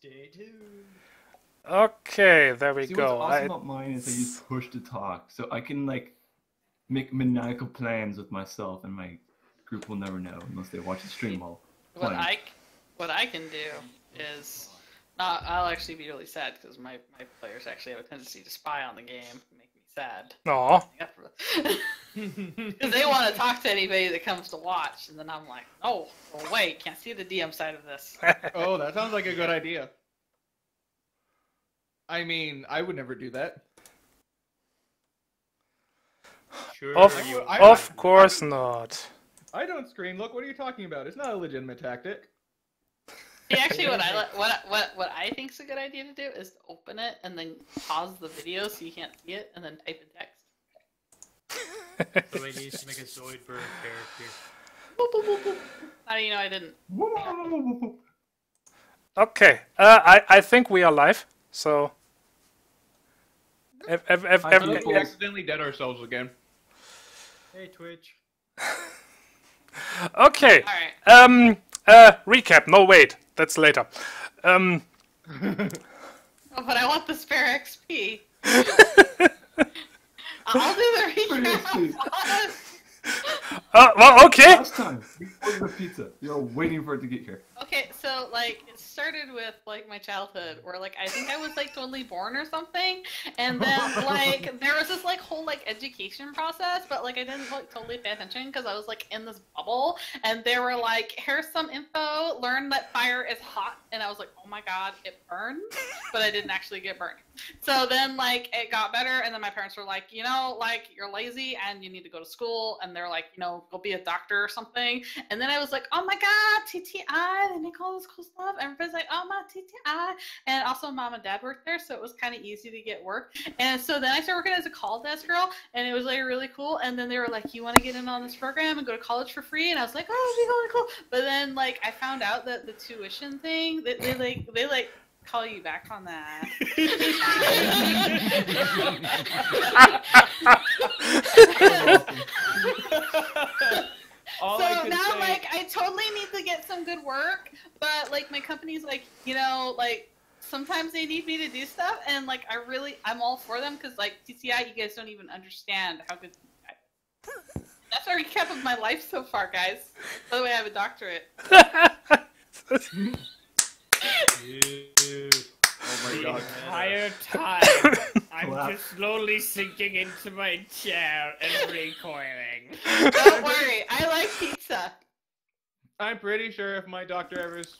Stay tuned. Okay, there we See, go. what's awesome I- about mine is I use push to talk, so I can like make maniacal plans with myself, and my group will never know unless they watch the stream while What playing. I c- what I can do is not. I'll actually be really sad because my my players actually have a tendency to spy on the game, make me sad. Aw. Because they want to talk to anybody that comes to watch, and then I'm like, oh, well, wait, can't see the DM side of this. Oh, that sounds like a good idea. I mean, I would never do that. Sure. Of, you- I- of course not. I don't screen look. What are you talking about? It's not a legitimate tactic. See, actually, what I what what what I think is a good idea to do is to open it and then pause the video so you can't see it, and then type in text. So he needs to make a Zoidberg character. Boop, boop, boop, boop. How do you know I didn't? Okay, uh, I, I think we are live, so. If, if, if, I if- think We accidentally dead ourselves again. Hey, Twitch. okay, All right. um, uh, recap. No, wait, that's later. Um, Oh, but I want the spare XP. I'll do the recap. uh, well, okay. Last time we ordered a pizza. You're waiting for it to get here. Okay, so like it started with like my childhood, where like I think I was like totally born or something, and then like there was this like whole like education process, but like I didn't like totally pay attention because I was like in this bubble, and they were like, "Here's some info. Learn that fire is hot," and I was like, "Oh my god, it burns," but I didn't actually get burned. So then like it got better, and then my parents were like, "You know, like you're lazy and you need to go to school," and they're like, "You know, go be a doctor or something." And then I was like, oh my god, TTI, they make all this cool stuff. Everybody's like, oh my TTI. And also, mom and dad worked there, so it was kind of easy to get work. And so then I started working as a call desk girl, and it was like really cool. And then they were like, you want to get in on this program and go to college for free? And I was like, oh, it'd be really cool. But then, like, I found out that the tuition thing, that they like, they like, call you back on that. All so can now say- like I totally need to get some good work, but like my company's like, you know, like sometimes they need me to do stuff and like I really I'm all for them because like TTI you guys don't even understand how good that's a recap of my life so far, guys. By the way, I have a doctorate. Dude. Oh my the god. entire time, I'm Wow. just slowly sinking into my chair and recoiling. Don't worry, I like pizza. I'm pretty sure if my doctor ever s-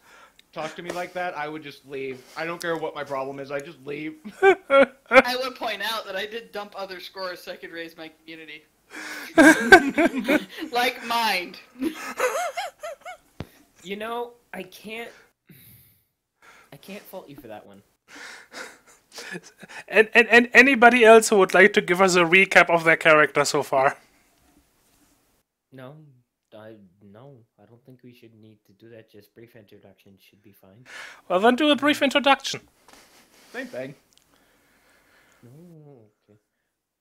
talked to me like that, I would just leave. I don't care what my problem is. I just leave. I would point out that I did dump other scores so I could raise my community. like mind. You know, I can't. I can't fault you for that one. And, and, and anybody else who would like to give us a recap of their character so far? No, I no, I don't think we should need to do that. Just brief introduction should be fine. Well, then do a brief introduction. Same thing. No, okay.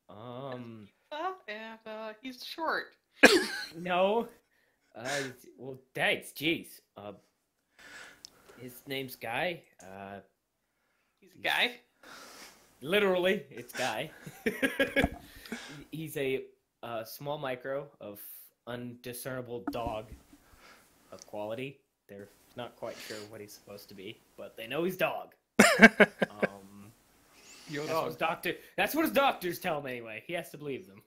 Um, Uh, and uh, he's short. no. Uh, well, thanks. Jeez. Uh, his name's Guy. Uh, He's a guy. literally, it's Guy. He's a uh, small micro of undiscernible dog of quality. They're not quite sure what he's supposed to be, but they know he's dog. Um, Yo, that's what his doctor. That's what his doctors tell him anyway. He has to believe them.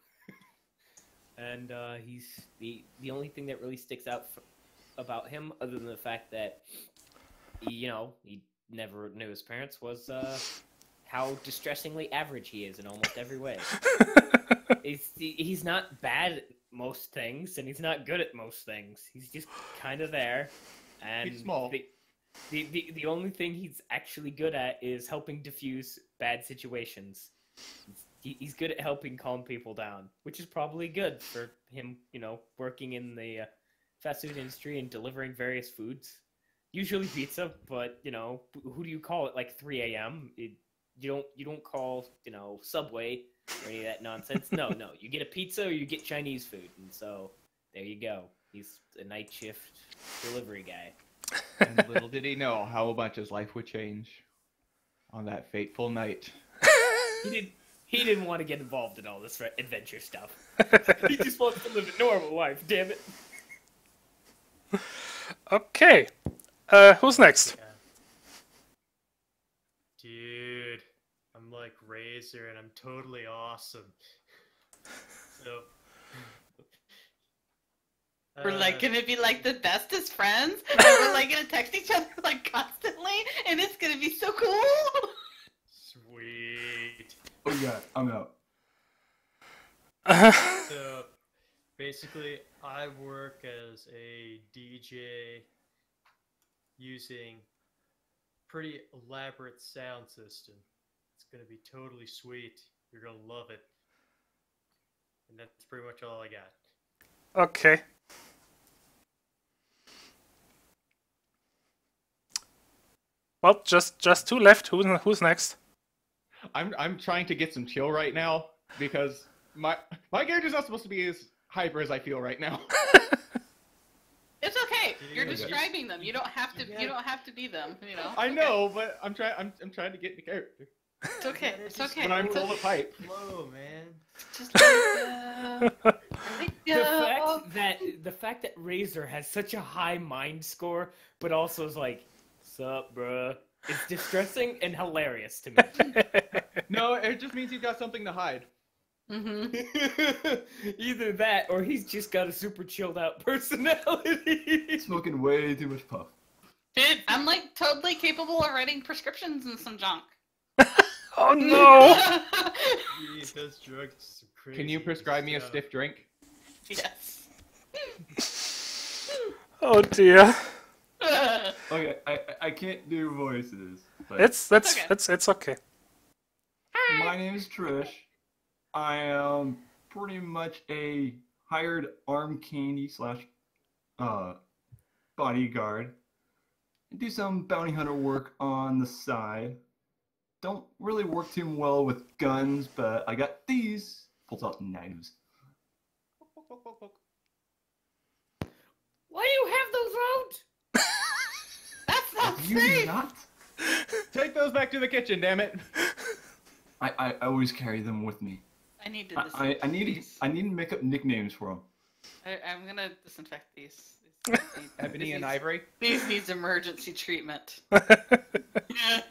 and uh, he's the the only thing that really sticks out f- about him, other than the fact that you know he never knew his parents, was uh, how distressingly average he is in almost every way. he's he- he's not bad at most things, and he's not good at most things. He's just kind of there. And He's small. The, the, the the only thing he's actually good at is helping diffuse bad situations. He, he's good at helping calm people down, which is probably good for him. You know, working in the uh, fast food industry and delivering various foods. Usually pizza, but you know, who do you call at like 3 a.m.? You don't you don't call you know Subway or any of that nonsense. No, no, you get a pizza or you get Chinese food, and so there you go. He's a night shift delivery guy. And little did he know how much his life would change on that fateful night. He didn't. He didn't want to get involved in all this re- adventure stuff. he just wants to live a normal life. Damn it. Okay. Uh, who's next? Yeah. Dude, I'm like Razor and I'm totally awesome. So. We're like uh, gonna be like the bestest friends, and we're like gonna text each other like constantly, and it's gonna be so cool. Sweet. Oh yeah, I'm out. So basically, I work as a DJ using pretty elaborate sound system. It's gonna be totally sweet. You're gonna love it. And that's pretty much all I got. okay. Well, just just two left. Who's who's next? I'm I'm trying to get some chill right now because my my character's not supposed to be as hyper as I feel right now. It's okay. You're describing them. You don't have to. Yeah. You don't have to be them. You know. I Okay. know, but I'm trying I'm I'm trying to get the character. It's okay. Yeah, It's just okay. But I'm It's full okay. of hype. Flow, man. Just let it go. Let it The uh, fact oh. that the fact that Razor has such a high mind score, but also is like, "Sup, bruh," it's distressing and hilarious to me. No, it just means he's got something to hide. Mhm. Either that, or he's just got a super chilled out personality. Smoking way too much puff. Dude, I'm like totally capable of writing prescriptions and some junk. Oh no! He does drugs. some Can you crazy prescribe me a stiff drink? yes. Oh dear. Okay, I I- I can't do voices, but It's that's okay. it's it's okay. my name is Trish. I am pretty much a hired arm candy slash uh bodyguard. I do some bounty hunter work on the side. Don't really work too well with guns, but I got these. Pulls out knives. Why do you have those out? That's not You safe. not? Take those back to the kitchen, damn it. I, I, I always carry them with me. I need to I, I, need these. I need to make up nicknames for them. I, I'm gonna disinfect these. These Ebony these and Ivory. These needs emergency treatment. I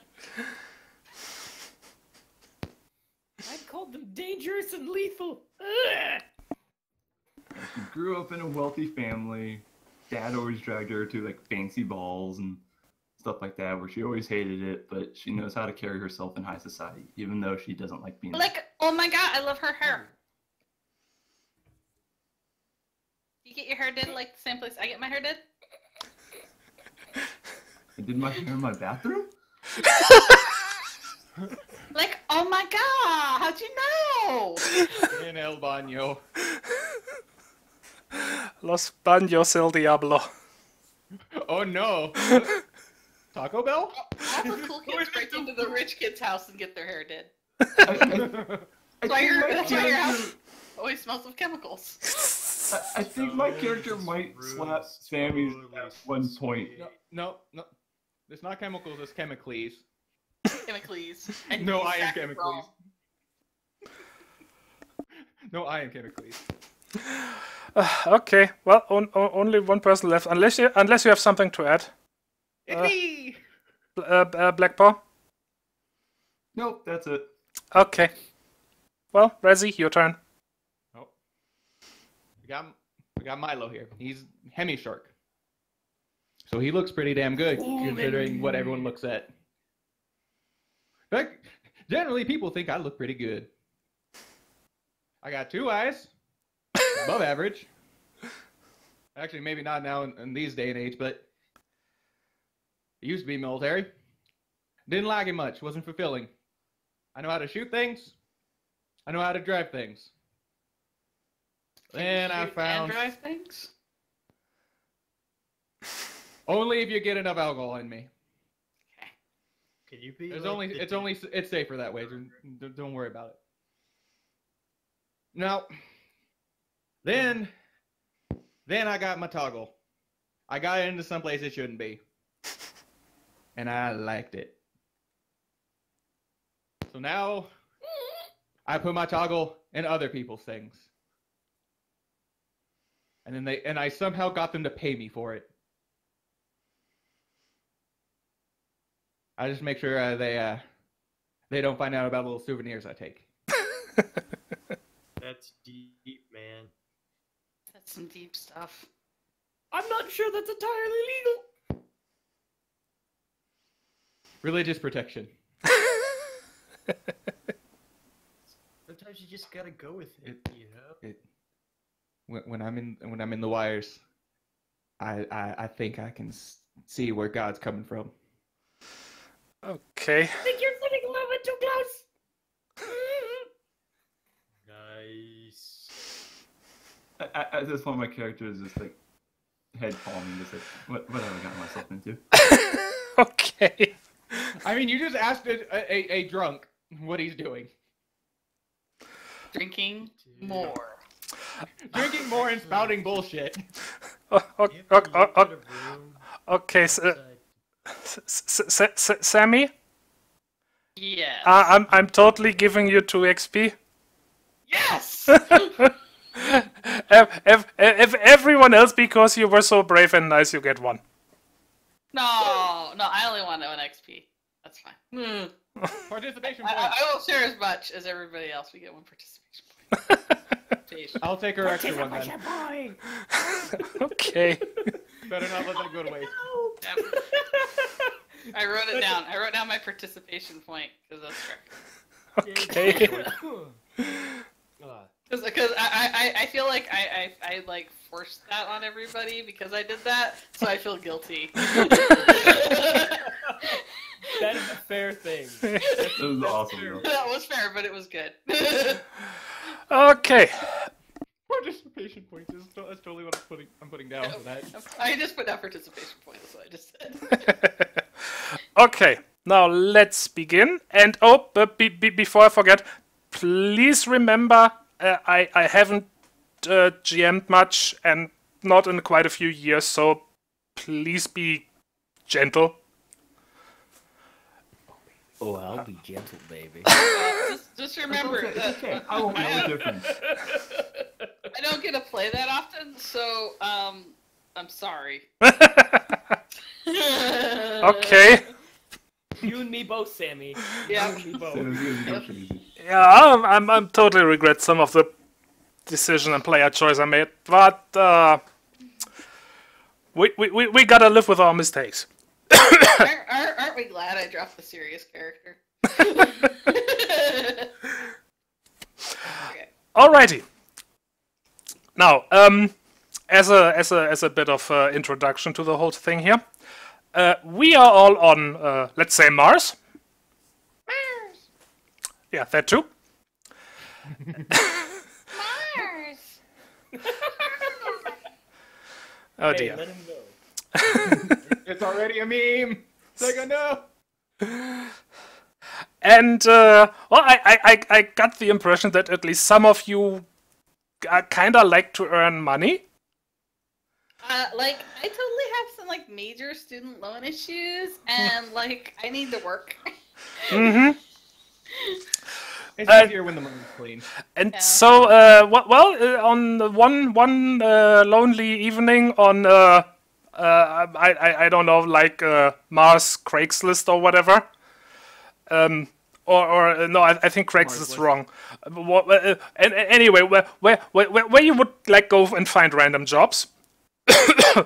called them dangerous and lethal. Ugh. She grew up in a wealthy family. Dad always dragged her to like fancy balls and stuff like that, where she always hated it, but she knows how to carry herself in high society, even though she doesn't like being. like, oh my god, I love her hair. Hmm. You get your hair did like the same place I get my hair did? I did my hair in my bathroom. Like, oh my god, how'd you know? In El Baño. Los Baños el Diablo. Oh no. Taco Bell? Oh, All the cool kids break into the rich kid's house and get their hair did. That's why your, my that's why your character- house always smells of chemicals. I, I think my character might slap Sammy's at one point. No, no, no. It's not chemicals, it's chemicles. Chemicles. And No I am sack chemicals. No, I am chemicals. Uh, okay. Well, on, on, only one person left. Unless you unless you have something to add, It's Uh. me! Bl- uh, uh, Black Paw. Nope, that's it. Okay. Well, Rezzy, your turn. Oh. We got, we got Milo here. He's Hemi Shark. So he looks pretty damn good, Ooh, considering what everyone looks at. Like, generally, people think I look pretty good. I got two eyes, above average. Actually, maybe not now in, in these day and age, but it used to be military. Didn't like it much. Wasn't fulfilling. I know how to shoot things. I know how to drive things. Can Then I found And drive things? only if you get enough alcohol in me. Can you be? There's like only the it's d- only it's safer that way. Don't- Don't don't worry about it. Now, then, then I got my toggle. I got it into someplace it shouldn't be. and I liked it. So now I put my toggle in other people's things. And then they and I somehow got them to pay me for it. I just make sure uh, they uh, they don't find out about little souvenirs I take. That's deep, man. That's some deep stuff. I'm not sure that's entirely legal. Religious protection. Sometimes you just gotta go with it, you know. It when, when I'm in when I'm in the wires, I I, I think I can s- see where God's coming from. Okay. I think you're sitting a little bit too close. Nice. At, at- at this point, my character is just like head palming, just like, what, what have I gotten myself into? okay. I mean, you just asked a, a, a drunk what he's doing. Drinking more. Drinking more and spouting bullshit. O- o- You o- have to o- look o- at a room Okay, so. S- S- S- S- Sammy, Yes. uh, I'm I'm totally giving you two XP. yes. if, if, if everyone else, because you were so brave and nice, you get one. no, no. I only want one XP. That's fine. Hmm. Participation I, point. I I will share as much as everybody else. We get one participation point. I'll take her extra one then. Point. okay. Better not let that go to waste. I wrote it down. I wrote down my participation point because that's correct. Okay. Because I, I I feel like I, I I like forced that on everybody because I did that, so I feel guilty. That is a fair thing. This is awesome, though. that was fair, but it was good. Okay. Participation points is that's totally what I'm putting I'm putting down for that. I just put down participation point. That's what I just said. okay. Now let's begin. And oh, but be, be, before I forget, please remember uh, I I haven't uh, GM'd much and not in quite a few years, so please be gentle. Oh, I'll be gentle, baby. Just, just remember It's that okay. I won't know the difference. I don't get to play that often, so um, I'm sorry. okay. you and me both, Sammy. Yeah. You and me Same both. as you, as you go crazy. Yeah, I'm, I'm, I'm totally regret some of the decision and player choice I made, but uh, we, we, we, we gotta live with our mistakes. Aren't, aren't, aren't we glad I dropped the serious character? okay. Alrighty. Now, um, as a as a as a bit of uh, introduction to the whole thing here, uh, we are all on uh, let's say Mars. Mars! Yeah, that too. Mars! Oh Hey, dear. let him go. It's already a meme. It's like a no. And uh, well, I, I I I got the impression that at least some of you kind of like to earn money. Uh, like, I totally have some, like, major student loan issues, and, like, I need to work. hmm It's Uh, easier when the money's clean. And Yeah. so, uh, wh- well, uh, on the one one uh, lonely evening on, uh, I, I I don't know, like uh, Mars Craigslist or whatever, um, or or uh, no, I, I think Craigslist is wrong. Uh, uh, and, anyway, where, where where where you would like go and find random jobs, the-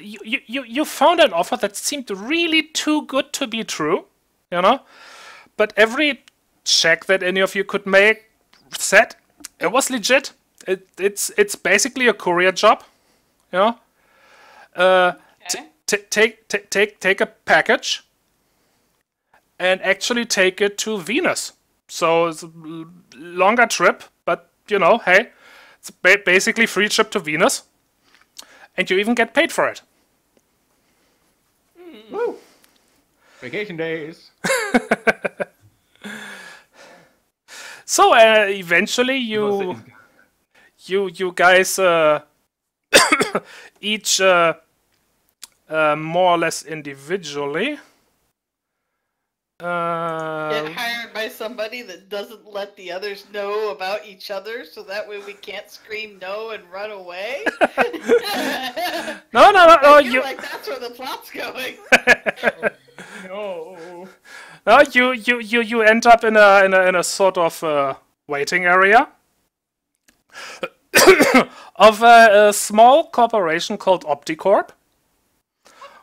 you, you you you found an offer that seemed really too good to be true, you know, but every check that any of you could make said it was legit. It, it's it's basically a courier job, you know. Uh, t- Okay. take t- take take a package and actually take it to Venus. So it's a longer trip, but you know, hey, it's ba- basically free trip to Venus, and you even get paid for it. Woo! Vacation days. So uh, eventually, you you you guys uh, each uh, uh, more or less individually Uh, Get hired by somebody that doesn't let the others know about each other, so that way we can't scream no and run away. no, no, no, I no. feel You, like that's where the plot's going. No. no, you, you, you, you end up in a in a in a sort of uh, waiting area of a, a small corporation called OptiCorp,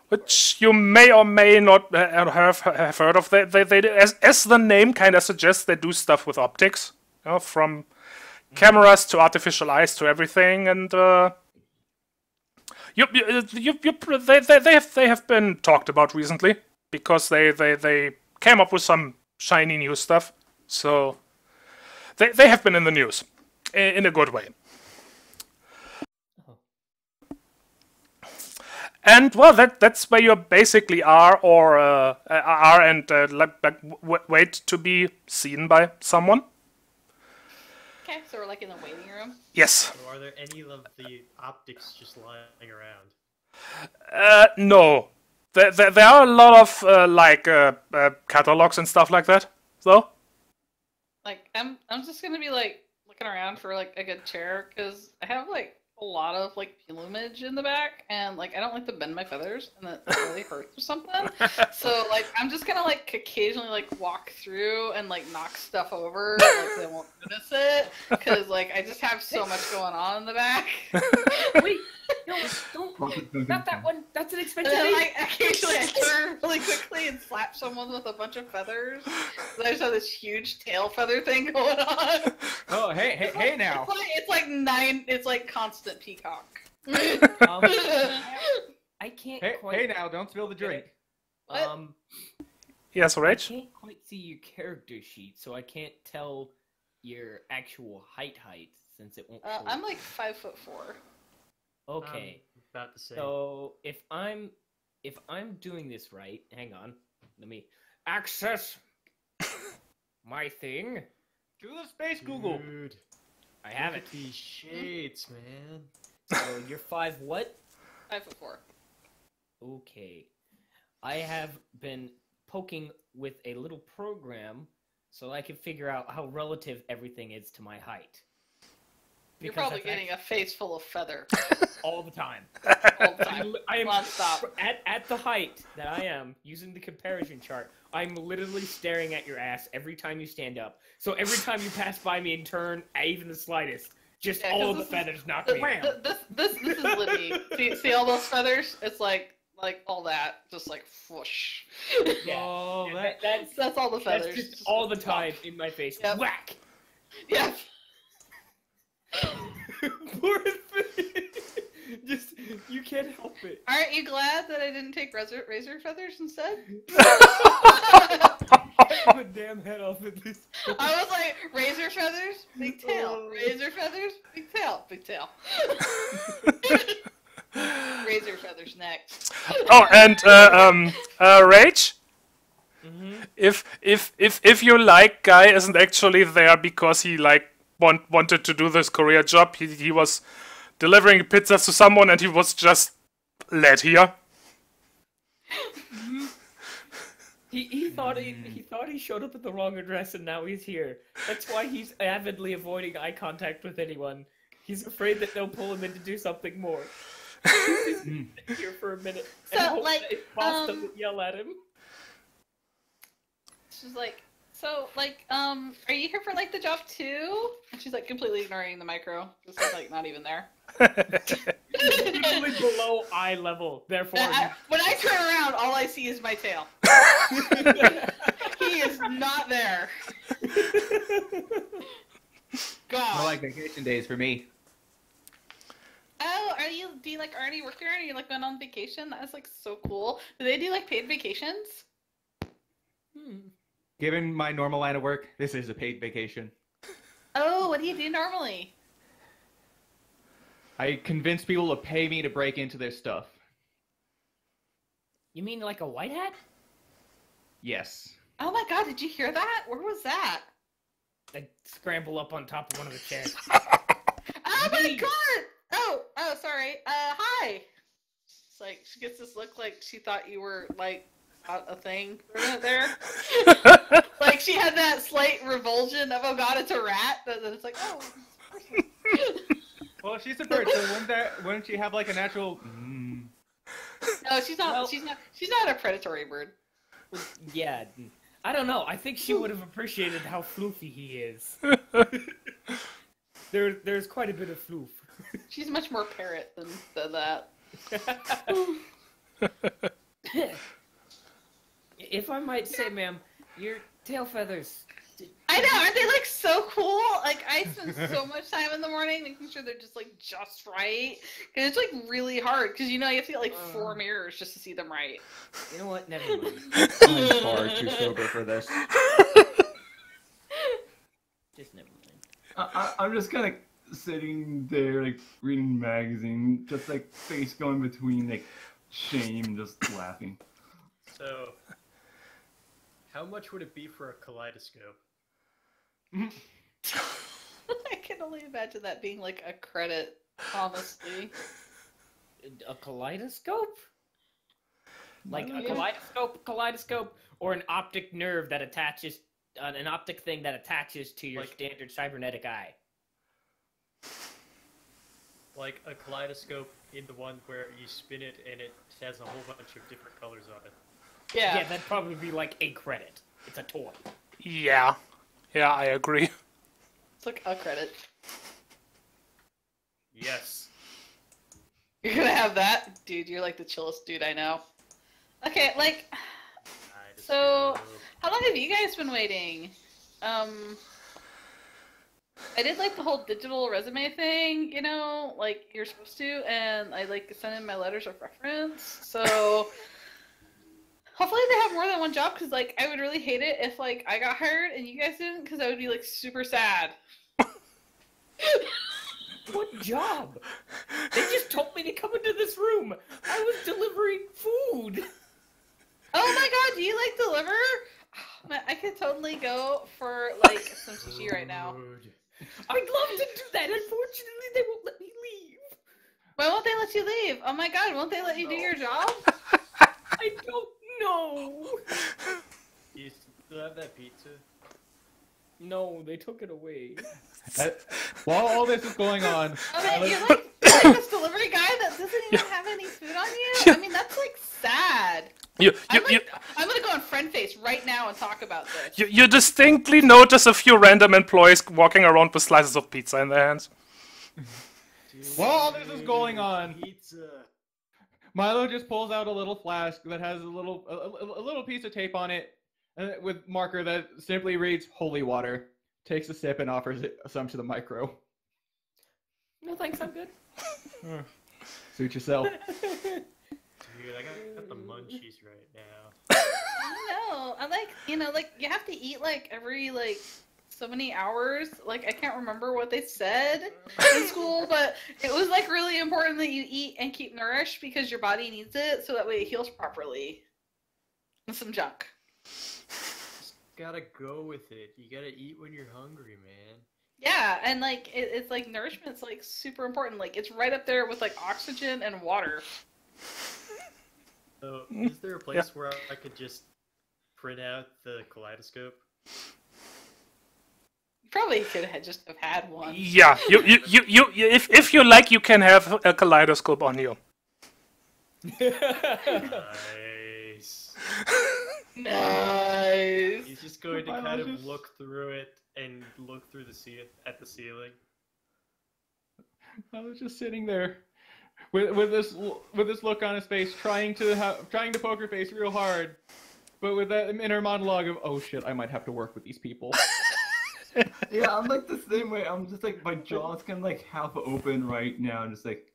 which you may or may not uh, have have heard of. They, they, they as as the name kind of suggests, they do stuff with optics, you know, from cameras to artificial eyes to everything, and. Uh, you, you, you, they, they, they have they have been talked about recently because they, they, they came up with some shiny new stuff. So they, they have been in the news in a good way. And well, that that's where you basically are, or uh, uh, are, and uh, like, like w- wait to be seen by someone. okay, so we're like in the waiting room. Yes. So are there any of the optics just lying around? Uh, no. There, there, there are a lot of uh, like uh, uh, catalogs and stuff like that, though. Like I'm, I'm just gonna be like looking around for like a good chair because I have like a lot of like plumage in the back, and like I don't like to bend my feathers, and that really hurts or something. So like I'm just gonna like occasionally like walk through and like knock stuff over, like they won't notice it, because like I just have so much going on in the back. Wait, no, don't. Not that one. That's an And expensive then thing. like occasionally I turn really quickly and slap someone with a bunch of feathers. So I just have this huge tail feather thing going on. Oh, hey, hey, hey now. It's like, it's like nine. It's like constant peacock. Um, I can't Hey, quite. hey now, don't spill the drink. Um, Yes, I Rach? can't quite see your character sheet, so I can't tell your actual height height since it won't. Uh, I'm like five foot four. Okay. Um, about the same. So if I'm if I'm doing this right, hang on. Let me access my thing. Do the space Google. Dude, I have look it. at these shades, man. So you're five what? Five foot four. Okay. I have been poking with a little program so I can figure out how relative everything is to my height. You're probably that's getting a face full of feather all the time. all the I'm, time. li- I am Non-stop. at at the height that I am using the comparison chart. I'm literally staring at your ass every time you stand up. So every time you pass by me and turn, even the slightest, just Yeah, 'cause all of the this is- feathers knock Th- me out. This, this, this is Libby. see, see all those feathers? It's like, like all that, just like whoosh. Yeah. Oh, that, that- that's That's all the that's feathers. just all the Pop. time in my face. Yep. Whack. Yeah. Poor thing. Just you can't help it. Aren't you glad that I didn't take razor, razor feathers instead? Cut my damn head off at this. point. I was like, razor feathers, big tail. Razor feathers, big tail, big tail. razor feathers next. Oh, and uh, um, uh, Rach, Mhm. if if if if your like guy isn't actually there because he like want, wanted to do this career job, he he was delivering pizzas to someone and he was just led here. He, he thought he, he thought he showed up at the wrong address and now he's here. That's why he's avidly avoiding eye contact with anyone. He's afraid that they'll pull him in to do something more. He's here for a minute So, hope like, boss um, doesn't yell at him. She's like, so, like, um, are you here for like the job too? And she's like completely ignoring the micro. Just like not even there. Literally below eye level. Therefore, I- when I turn around, all I see is my tail. He is not there. God. more like vacation days for me. Oh, are you? Do you like already work there? Are you like going on vacation? That is like so cool. Do they do like paid vacations? Hmm. Given my normal line of work, this is a paid vacation. Oh, what do you do normally? I convince people to pay me to break into their stuff. You mean like a white hat? Yes. Oh my God, did you hear that? Where was that? I scramble up on top of one of the chairs. Oh my God! Oh, oh, sorry. Uh, hi. It's like she gets this look like she thought you were like a, a thing for there. like she had that slight revulsion of oh god, it's a rat. But then it's like oh. Well, she's a bird, so wouldn't that wouldn't she have like a natural? Mm. No, she's not. Well- she's not. She's not a predatory bird. Yeah, I don't know. I think she would have appreciated how floofy he is. there, there's quite a bit of floof. She's much more parrot than, than that. if I might say, ma'am, your tail feathers. I know, aren't they like so cool? Like I spend so much time in the morning making sure they're just like just right. Cause it's like really hard. Cause you know you have to get like four Uh. mirrors just to see them right. You know what? Never mind. I'm far too sober for this. Just never mind. I, I, I'm just kind of sitting there, like reading magazine, just like face going between like shame, just laughing. So, how much would it be for a kaleidoscope? I can only imagine that being like a credit, honestly. A kaleidoscope? Like a kaleidoscope, kaleidoscope, or an optic nerve that attaches, uh, an optic thing that attaches to your Like- standard cybernetic eye. Like a kaleidoscope in the one where you spin it and it has a whole bunch of different colors on it. Yeah, Yeah. that'd probably be like a credit. It's a toy. Yeah. Yeah, I agree. It's like a credit. Yes. You're gonna have that? Dude, you're like the chillest dude I know. Okay, like So- How long have you guys been waiting? Um, I did like the whole digital resume thing, you know, like you're supposed to, and I like sent in my letters of reference. So hopefully they have more than one job, because like I would really hate it if like I got hired and you guys didn't, because I would be like super sad. What job? They just told me to come into this room. I was delivering food. Oh my god, do you like deliver? Man, I could totally go for like some sushi right now. I'd love to do that. Unfortunately, they won't let me leave. Why won't they let you leave? Oh my god, won't they let you do your job? I don't know. You still have that pizza? No, they took it away. That- while all this is going on, man, I you're like, you're like this delivery guy that doesn't even have any food on you? I mean, that's like sad. You, I'm, you, you, I'm gonna go on friend face right now and talk about this. you, you distinctly notice a few random employees walking around with slices of pizza in their hands. While all this is going on- Pizza. Milo just pulls out a little flask that has a little a, a- a little piece of tape on it uh, with marker that simply reads "Holy Water." Takes a sip and offers it some to the micro. No thanks, I'm good. Suit yourself. Dude, I got, got the munchies right now. I. I like, you know, like you have to eat like every like so many hours. Like I can't remember what they said in school, but it was like really important that you eat and keep nourished because your body needs it so that way it heals properly. And some junk. Just gotta go with it. You gotta eat when you're hungry, man. Yeah, and like it, it's like nourishment's like super important. Like it's right up there with like oxygen and water. So, is there a place where I could just print out the kaleidoscope? You probably could have just have had one. Yeah, you, you, you, you, you- if, if you like, you can have a kaleidoscope on you. Nice. Nice. He's just going to Why kind not of just- look through it and look through the ce- at the ceiling. I was just sitting there with with this with this look on his face, trying to have trying to poker face real hard, but with that inner monologue of "Oh shit, I might have to work with these people." Yeah, I'm like the same way. I'm just like my jaw's kind of like half open right now, and just like,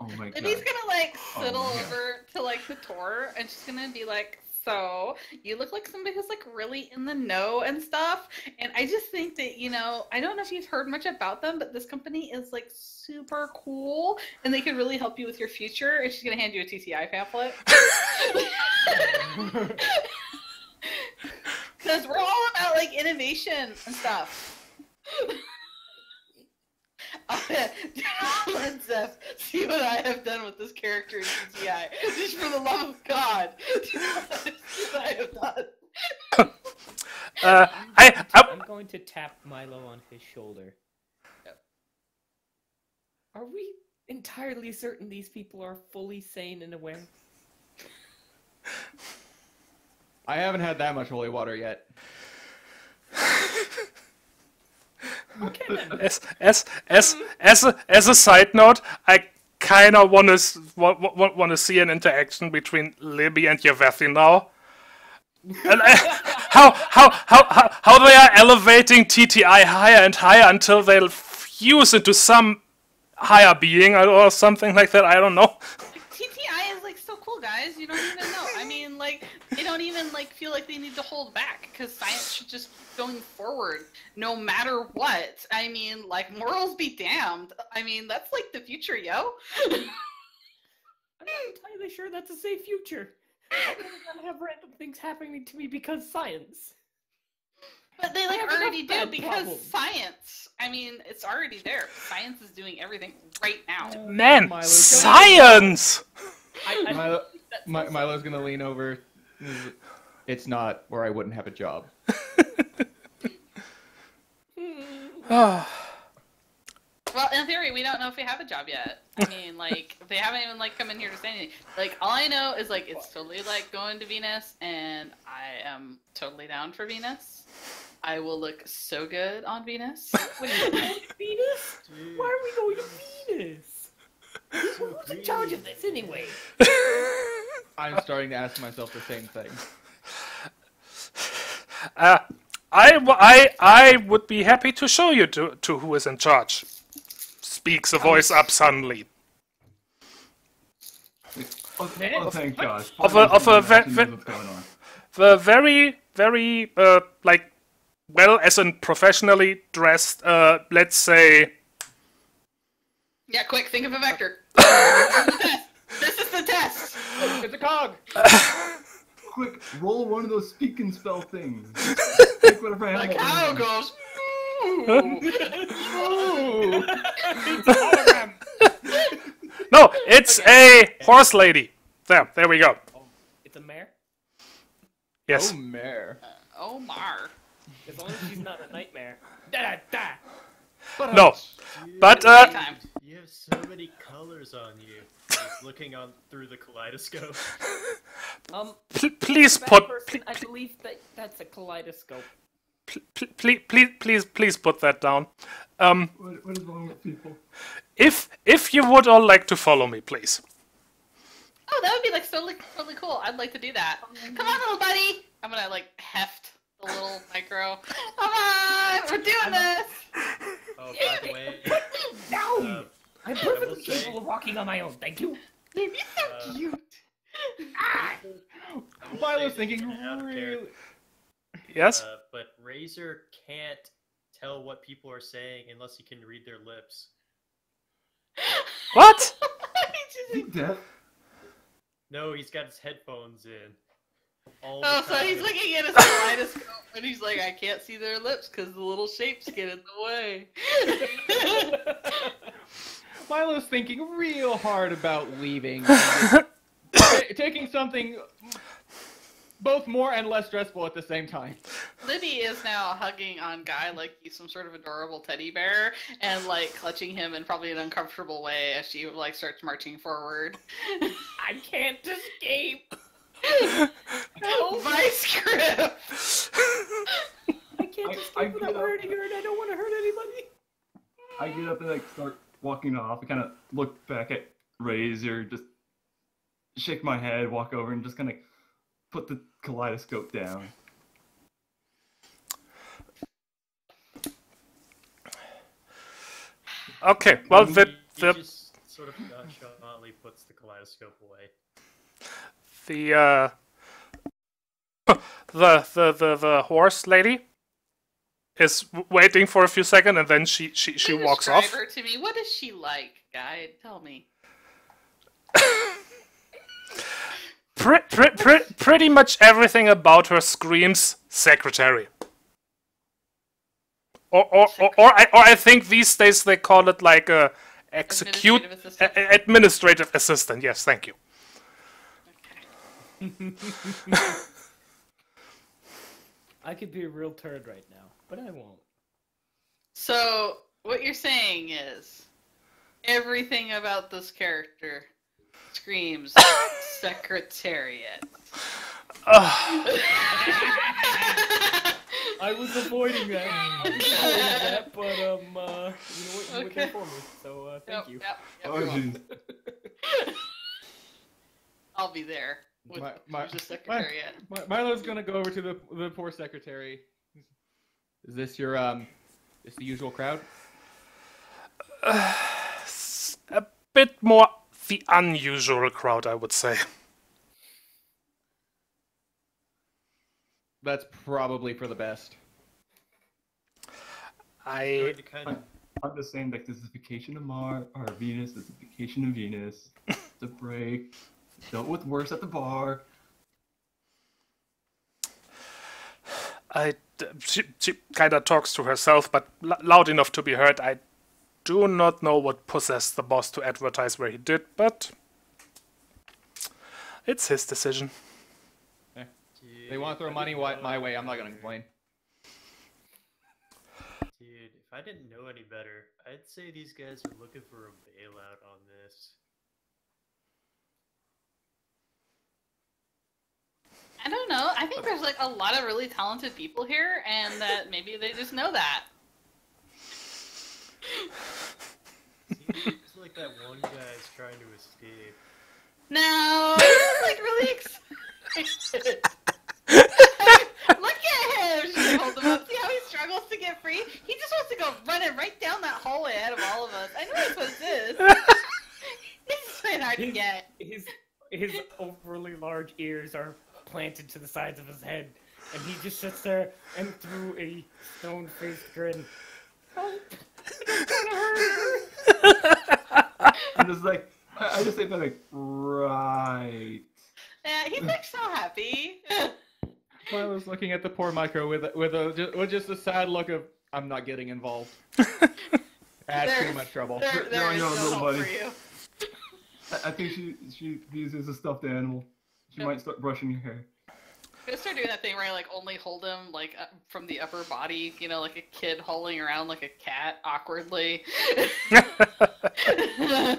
oh my god. And he's gonna like Oh, sidle man. over to like the tour and she's gonna be like, So you look like somebody who's like really in the know and stuff. And I just think that, you know, I don't know if you've heard much about them, but this company is like super cool and they could really help you with your future. And she's gonna hand you a TTI pamphlet. Because we're all about like innovation and stuff. Let's Zeph, see what I have done with this character in CGI. Just for the love of God. See what I have done? Uh, I, I, I'm going to tap Milo on his shoulder. Are we entirely certain these people are fully sane and aware? I haven't had that much holy water yet. Okay then. as as as as a, as a side note, I kind of want to want, want to see an interaction between Libby and Yavethi now. And, uh, how, how how how how they are elevating TTI higher and higher until they'll fuse into some higher being or- or something like that. I don't know. TTI is like so cool, guys. You don't even know. I mean, like they don't even like feel like they need to hold back because science should just keep going forward no matter what. I mean, like morals be damned. I mean, that's like the future, yo. I'm not entirely sure that's a safe future. I'm gonna have random things happening to me because science. But they like already do because problems. science. I mean, it's already there. Science is doing everything right now. Man, Milo's science. I, I Milo, that's Milo's gonna lean over. It's not, or I wouldn't have a job. Well, in theory, we don't know if we have a job yet. I mean, like they haven't even like come in here to say anything. Like all I know is like it's totally like going to Venus, and I am totally down for Venus. I will look so good on Venus. Wait, Venus? Why are we going to Venus? So Who's in charge of this anyway? I'm starting to ask myself the same thing. uh, I, w- I, I would be happy to show you to, to who is in charge. Speaks a voice up suddenly. Oh, oh, thank God. Of a- of a ve- ve- actually knows what's going on. The very, very, uh, like, well, as in professionally dressed, uh, let's say, yeah, quick, think of a vector. this is the test. It's a cog. Quick, roll one of those speak and spell things. Pick whatever animal. Like you how it want. goes. Ooh. no, it's a horse lady. There, there we go. It's a mare? Yes. Oh, mare. Oh Mar. As long as she's not a nightmare. Da da da! No, but uh, Time. You have so many colors on you. He's looking on through the kaleidoscope. Um, pl- please put, person, pl- I believe that that's a kaleidoscope. pl- pl- please, please, please, please put that down. Um, What, what is wrong with people? if if you would all like to follow me, please. Oh, that would be like so like, totally cool. I'd like to do that. Come on, little buddy. I'm gonna like heft the little micro. Come on, we're doing this. Oh, by the way, No! I'm I will perfectly say- capable of walking on my own, thank you. You're so Uh, cute. I will Milo's say thinking this out of really. Yes. Uh, but Razor can't tell what people are saying unless he can read their lips. What? Is he deaf? No, he's got his headphones in. All Oh, so he's looking at his kaleidoscope and he's like, I can't see their lips because the little shapes get in the way. Milo's thinking real hard about leaving. Ta- taking something both more and less stressful at the same time. Libby is now hugging on Guy like he's some sort of adorable teddy bear and like clutching him in probably an uncomfortable way as she like starts marching forward. I can't escape! no, vice grip. I can't I- escape I without hurting her, and I don't want to hurt anybody. I get up and like start walking off. I kind of look back at Razor, just shake my head, walk over, and just kind of put the kaleidoscope down. Okay. Well, He- the he the just sort of nonchalantly puts the kaleidoscope away. the uh, the the the the horse lady is waiting for a few seconds, and then she she she Can you walks describe off. her to me. What is she like, Guy? Tell me. Pre- pre- pre- pretty much everything about her screams secretary. Or, or, or, or, I, or I think these days they call it like a execute Administrative assistant? a- a- administrative assistant. Yes, thank you. I could be a real turd right now, but I won't. So what you're saying is everything about this character screams secretariat. Ugh. I was avoiding that. I was avoiding that, but um, uh, you know what? You went there Okay. for me, so uh, thank Yep, you. yep, yep, Oh, jeez. I'll be there with My- my- the secretariat. Mi- Milo's gonna go over to the the poor secretary. Is this your um? Is the usual crowd? A bit more the unusual crowd, I would say. That's probably for the best. I Going to I'm just saying, like, this is vacation of Mars or Venus. This is vacation of Venus. It's a break. Dealt with worse at the bar. I d- Uh, she, she kind of talks to herself, but l- loud enough to be heard. I do not know what possessed the boss to advertise where he did, but it's his decision. They want to throw money wa- my way. I'm not gonna complain. Dude, if I didn't know any better, I'd say these guys are looking for a bailout on this. I don't know. I think there's like a lot of really talented people here, and that maybe they just know that. Seems like that one guy's trying to escape. No, he's like really excited. Look at him! She holds him up. See how he struggles to get free? He just wants to go running right down that hallway ahead of all of us. I know that's what it is. It's so hard to get. His his overly large ears are planted to the sides of his head, and he just sits there and through a stone-faced grin. Help! I'm just like, I, I just say, that, like, right. Yeah, he's like so happy. I was looking at the poor micro with a- with a with just a sad look of I'm not getting involved. That's too much trouble. There, They're there on is your no little hope buddy. for you. I, I think she she views you as a stuffed animal. She Yep. might start brushing your hair. I'm gonna start doing that thing where I like only hold him like from the upper body, you know, like a kid hauling around like a cat awkwardly.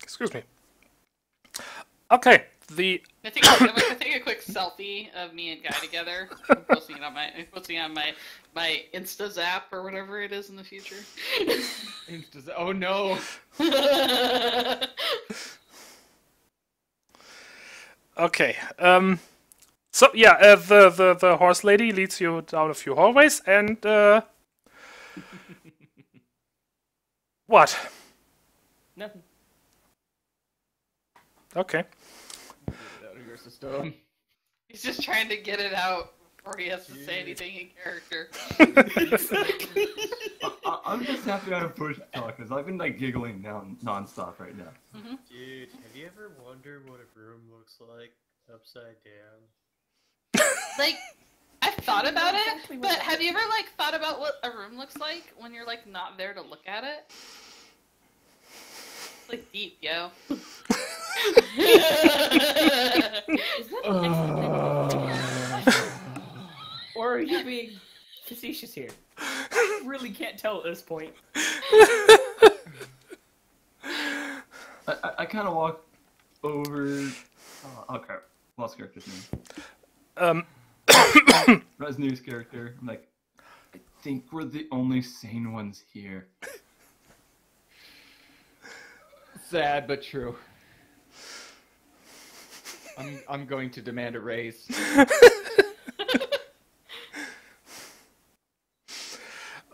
Excuse me. Okay, the I think I'm gonna take a quick selfie of me and Guy together. I'm posting it on my I'm posting it on my my Insta Zap or whatever it is in the future. Insta- oh no! okay. Um. So yeah, uh, the the the horse lady leads you down a few hallways, and uh, what? Nothing. Okay. Get it out of your system. He's just trying to get it out before he has to say anything in character. I, I, I'm just happy I have push talk because I've been like giggling now nonstop right now. Mm-hmm. Dude, have you ever wondered what a room looks like upside down? Like, I've thought about it, but have you ever like thought about what a room looks like when you're like not there to look at it? It's like deep, yo. Or are you being facetious here? I really can't tell at this point. I, I, I kind of walk over. Oh, okay, lost character's name. Um. Resnu's character. I'm like, I think we're the only sane ones here. Sad but true. I'm I'm going to demand a raise.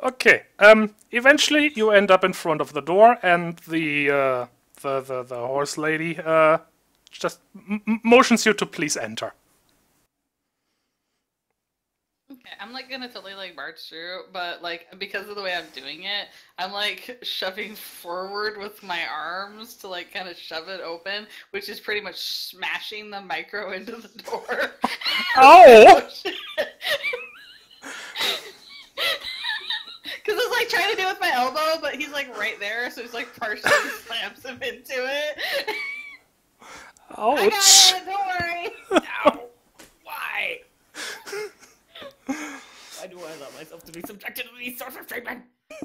Okay. Um. Eventually, you end up in front of the door, and the uh, the the, the horse lady uh just motions you to please enter. Okay, I'm like gonna totally like march through, but like because of the way I'm doing it, I'm like shoving forward with my arms to like kind of shove it open, which is pretty much smashing the micro into the door. Oh! Because I was like trying to do it with my elbow, but he's like right there, so he's like partially slams him into it. I Ouch! got it. Don't worry. I allow myself to be subjected to these sorts of treatment. I'm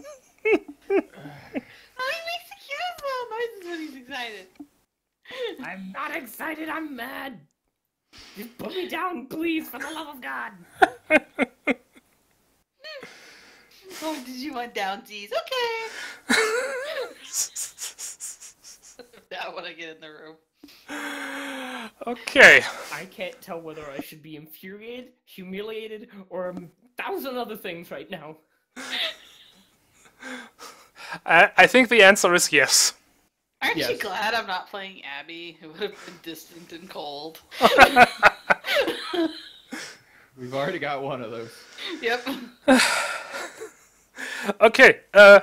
makes the cutest little noises excited. I'm not excited, I'm mad. Just put me down, please, for the love of God. oh, did you want down, D's? Okay. now when I get in the room. Okay. I can't tell whether I should be infuriated, humiliated, or thousand other things right now. I, I think the answer is yes. Aren't you glad I'm not playing Abby, It would have been distant and cold? We've already got one of those. yep. Okay, uh,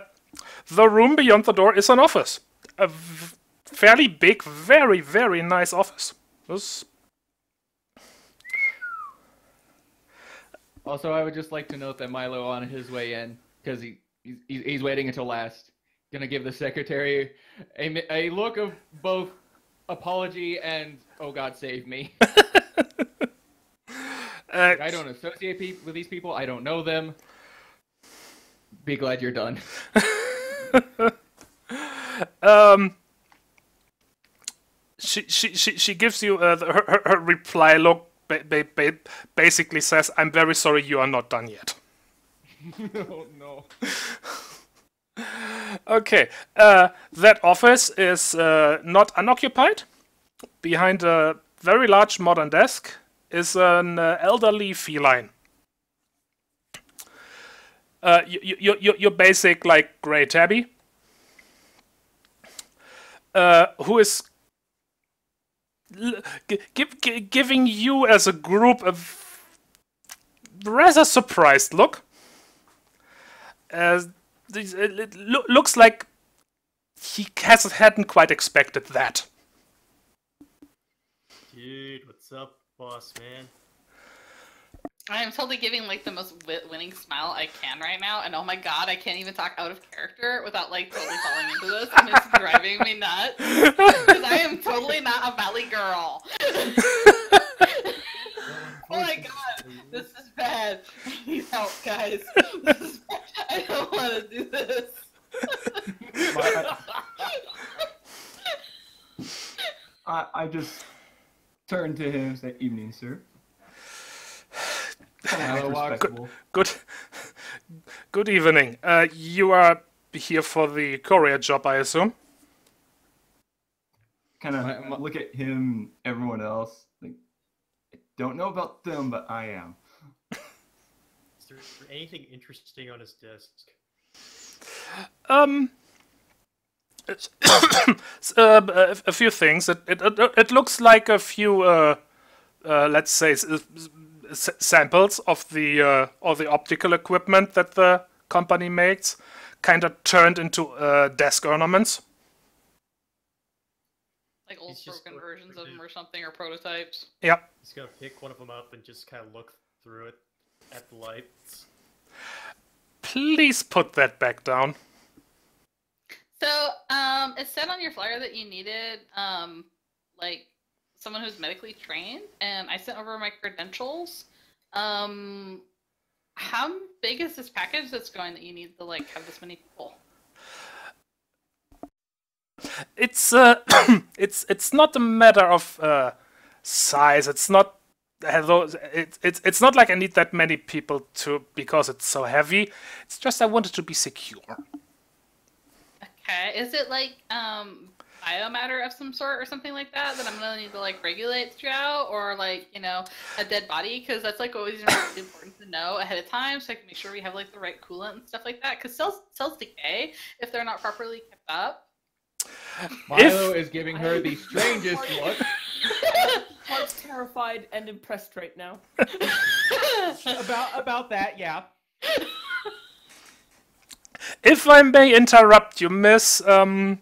the room beyond the door is an office. A v- fairly big, very, very nice office. This- Also, I would just like to note that Milo on his way in, because he he's, he's waiting until last, gonna give the secretary a a look of both apology and oh God save me. uh, I don't associate pe- with these people. I don't know them. Be glad you're done. um, she, she, she, she gives you uh, her, her, her reply look, ba- ba- ba- basically says, I'm very sorry you are not done yet. oh no. Okay, uh, that office is uh, not unoccupied. Behind a very large modern desk is an uh, elderly feline. Uh, y- y- y- y- your basic, like, grey tabby. Uh, who is l- gi- give, giving you as a group a rather surprised look. As it looks like he has, hadn't quite expected that. Dude, what's up, boss man? I am totally giving like the most wi- winning smile I can right now, and oh my god, I can't even talk out of character without like totally falling into this, and it's driving me nuts. Because I am totally not a valley girl. oh my god, this is bad. I need help, guys. This is bad. I don't want to do this. I, I just turned to him and said, "Evening, sir." Kinda Hello, Walker. respectable. Good, good evening. Uh, you are here for the courier job, I assume. Kind of look at him, everyone else. Like, I don't know about them, but I am. Is there anything interesting on his desk? Um, it's- uh, a, a few things. It, it it it looks like a few, uh, uh, let's say, s- s- samples of the uh, of the optical equipment that the company makes, kind of turned into uh, desk ornaments. Like old He's broken versions of them or something, or prototypes. Yeah. He's gonna pick one of them up and just kind of look through it at the lights. Please put that back down. So, um, it said on your flyer that you needed, um, like someone who's medically trained, and I sent over my credentials. Um, how big is this package that's going that you need to like have this many people? it's uh, it's it's not a matter of uh, size. It's not hello. It's it's it's not like I need that many people to because it's so heavy. It's just I want it to be secure. Okay, is it like um biomatter of some sort or something like that that I'm gonna need to like regulate throughout, or like you know a dead body? Because that's like always really important to know ahead of time, so I can make sure we have like the right coolant and stuff like that. Because cells cells decay if they're not properly kept up. Milo is giving her the strangest look. Mark's terrified and impressed right now. About about that, yeah. If I may interrupt you, Miss. Um,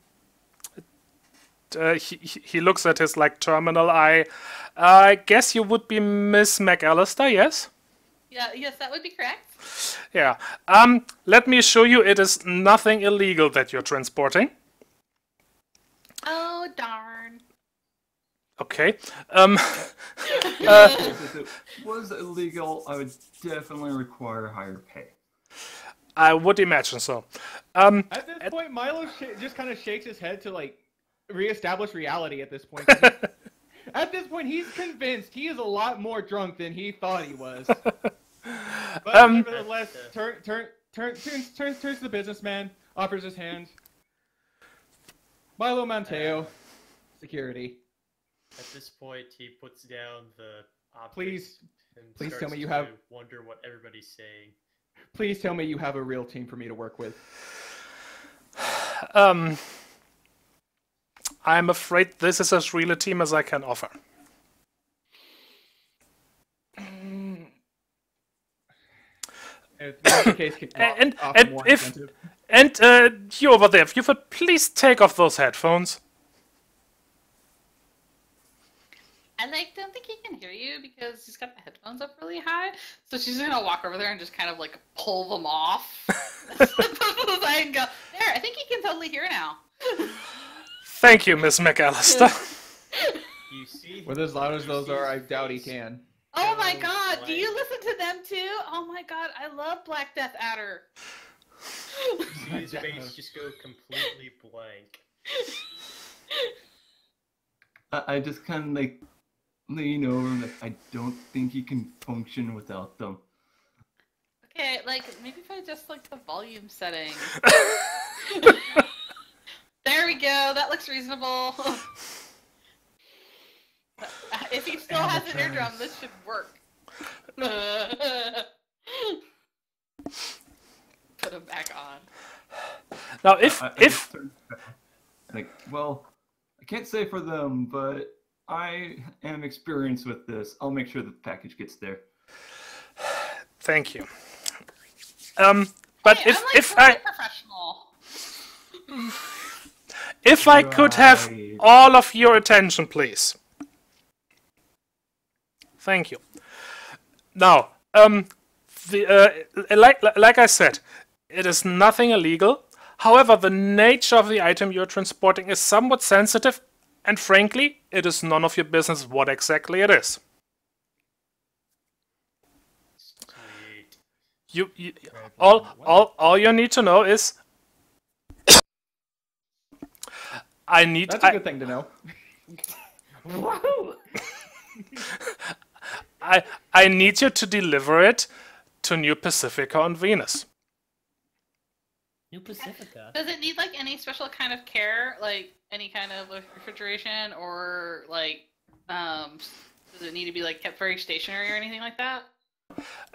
uh, he he he looks at his like terminal eye. I guess you would be Miss McAllister, yes? Yeah, yes, that would be correct. Yeah. Um, let me show you, it is nothing illegal that you're transporting. Oh darn. Okay. Um, If it was illegal, I would definitely require higher pay. I would imagine so. Um, At this point, Milo sh- just kind of shakes his head to like reestablish reality. At this point. At this point, he's convinced he is a lot more drunk than he thought he was. But Um, nevertheless, turn, turn, turn, turns, turns, turns to the businessman, offers his hand. Milo Monteo, security. At this point, he puts down the object Please, and please tell me you have- wonder what everybody's saying. please tell me you have a real team for me to work with. Um, I'm afraid this is as real a team as I can offer. If case, And- offer and if- incentive? And uh, you over there, if you would please take off those headphones. I like don't think he can hear you because he's got the headphones up really high. So she's gonna walk over there and just kind of like pull them off. and go, there, I think he can totally hear now. Thank you, Miss McAllister. You see, With as loud as those are, I doubt he can. Oh my Go god, do you listen to them too? Oh my god, I love Black Death Adder. You see his face just go completely blank. I, I just kind of like lean over and like I don't think he can function without them. okay, like maybe if I just like the volume setting. there we go. That looks reasonable. if he still has an eardrum, this should work. Put him back on. now, if I, I if just like, well, I can't say for them, but I am experienced with this. I'll make sure the package gets there. thank you. Um, but Hey, if I'm like if I professional. if I could have all of your attention, please. Thank you. Now, um, the uh, like like I said, it is nothing illegal. However, the nature of the item you're transporting is somewhat sensitive, and frankly, it is none of your business what exactly it is. You, you all all all you need to know is I need That's a I, good thing to know. Whoa! I I need you to deliver it to New Pacifica on Venus. New Pacifica. Does it need like any special kind of care, like any kind of refrigeration, or like, um, does it need to be like kept very stationary or anything like that?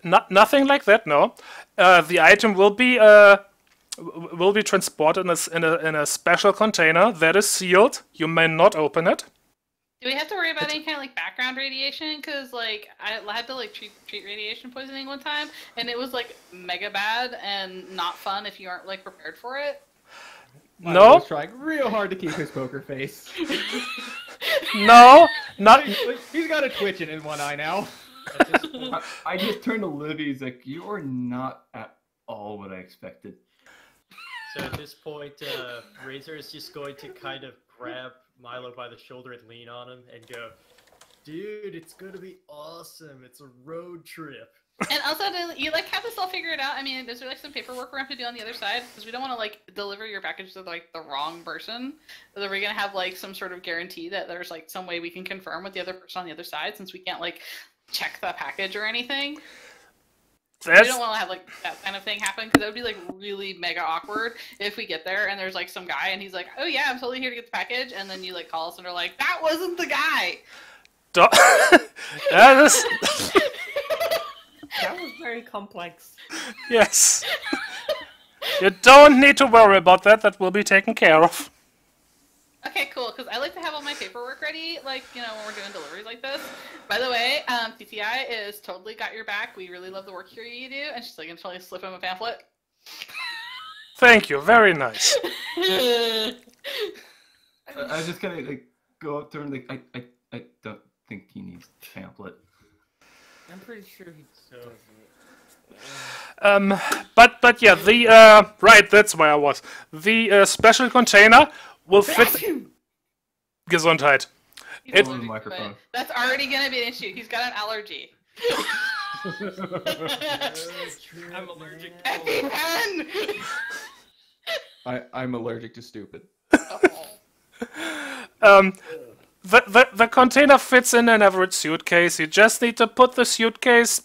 Not nothing like that. No, uh, the item will be uh w- will be transported in a, s- in a in a special container that is sealed. You may not open it. Do we have to worry about any kind of like background radiation? Because like I had to like treat treat radiation poisoning one time, and it was like mega bad and not fun if you aren't like prepared for it. Milo No, was trying real hard to keep his poker face. no, not He's got a twitch in one eye now. At this point, I, I just turned to Libby. He's like, "You are not at all what I expected." So at this point, uh, Razor is just going to kind of grab Milo by the shoulder and lean on him and go, "Dude, it's gonna be awesome. It's a road trip." And also, do you like have this all figured out? I mean, is there like some paperwork we have to do on the other side? Because we don't want to like deliver your package to like the wrong person. Are we gonna have like some sort of guarantee that there's like some way we can confirm with the other person on the other side, since we can't like check the package or anything? We don't want to have like that kind of thing happen because that would be like really mega awkward if we get there and there's like some guy and he's like, "Oh yeah, I'm totally here to get the package," and then you like call us and are like, "That wasn't the guy." that is That was very complex. yes. You don't need to worry about that. That will be taken care of. Okay, cool. Because I like to have all my paperwork ready, like you know when we're doing deliveries like this. By the way, um, TTI is totally got your back. We really love the work here you do, and she's like gonna totally slip him a pamphlet. Thank you. Very nice. I, I just kind of like go up to her and like, I, I, I don't think he needs the pamphlet. I'm pretty sure he So Um, but but yeah, the uh, right. That's where I was. The uh, special container will fit. Gesundheit. He's It- Microphone. That's already gonna be an issue. He's got an allergy. I'm allergic. EpiPen! I, I'm allergic to stupid. Um, the, the, the container fits in an average suitcase. You just need to put the suitcase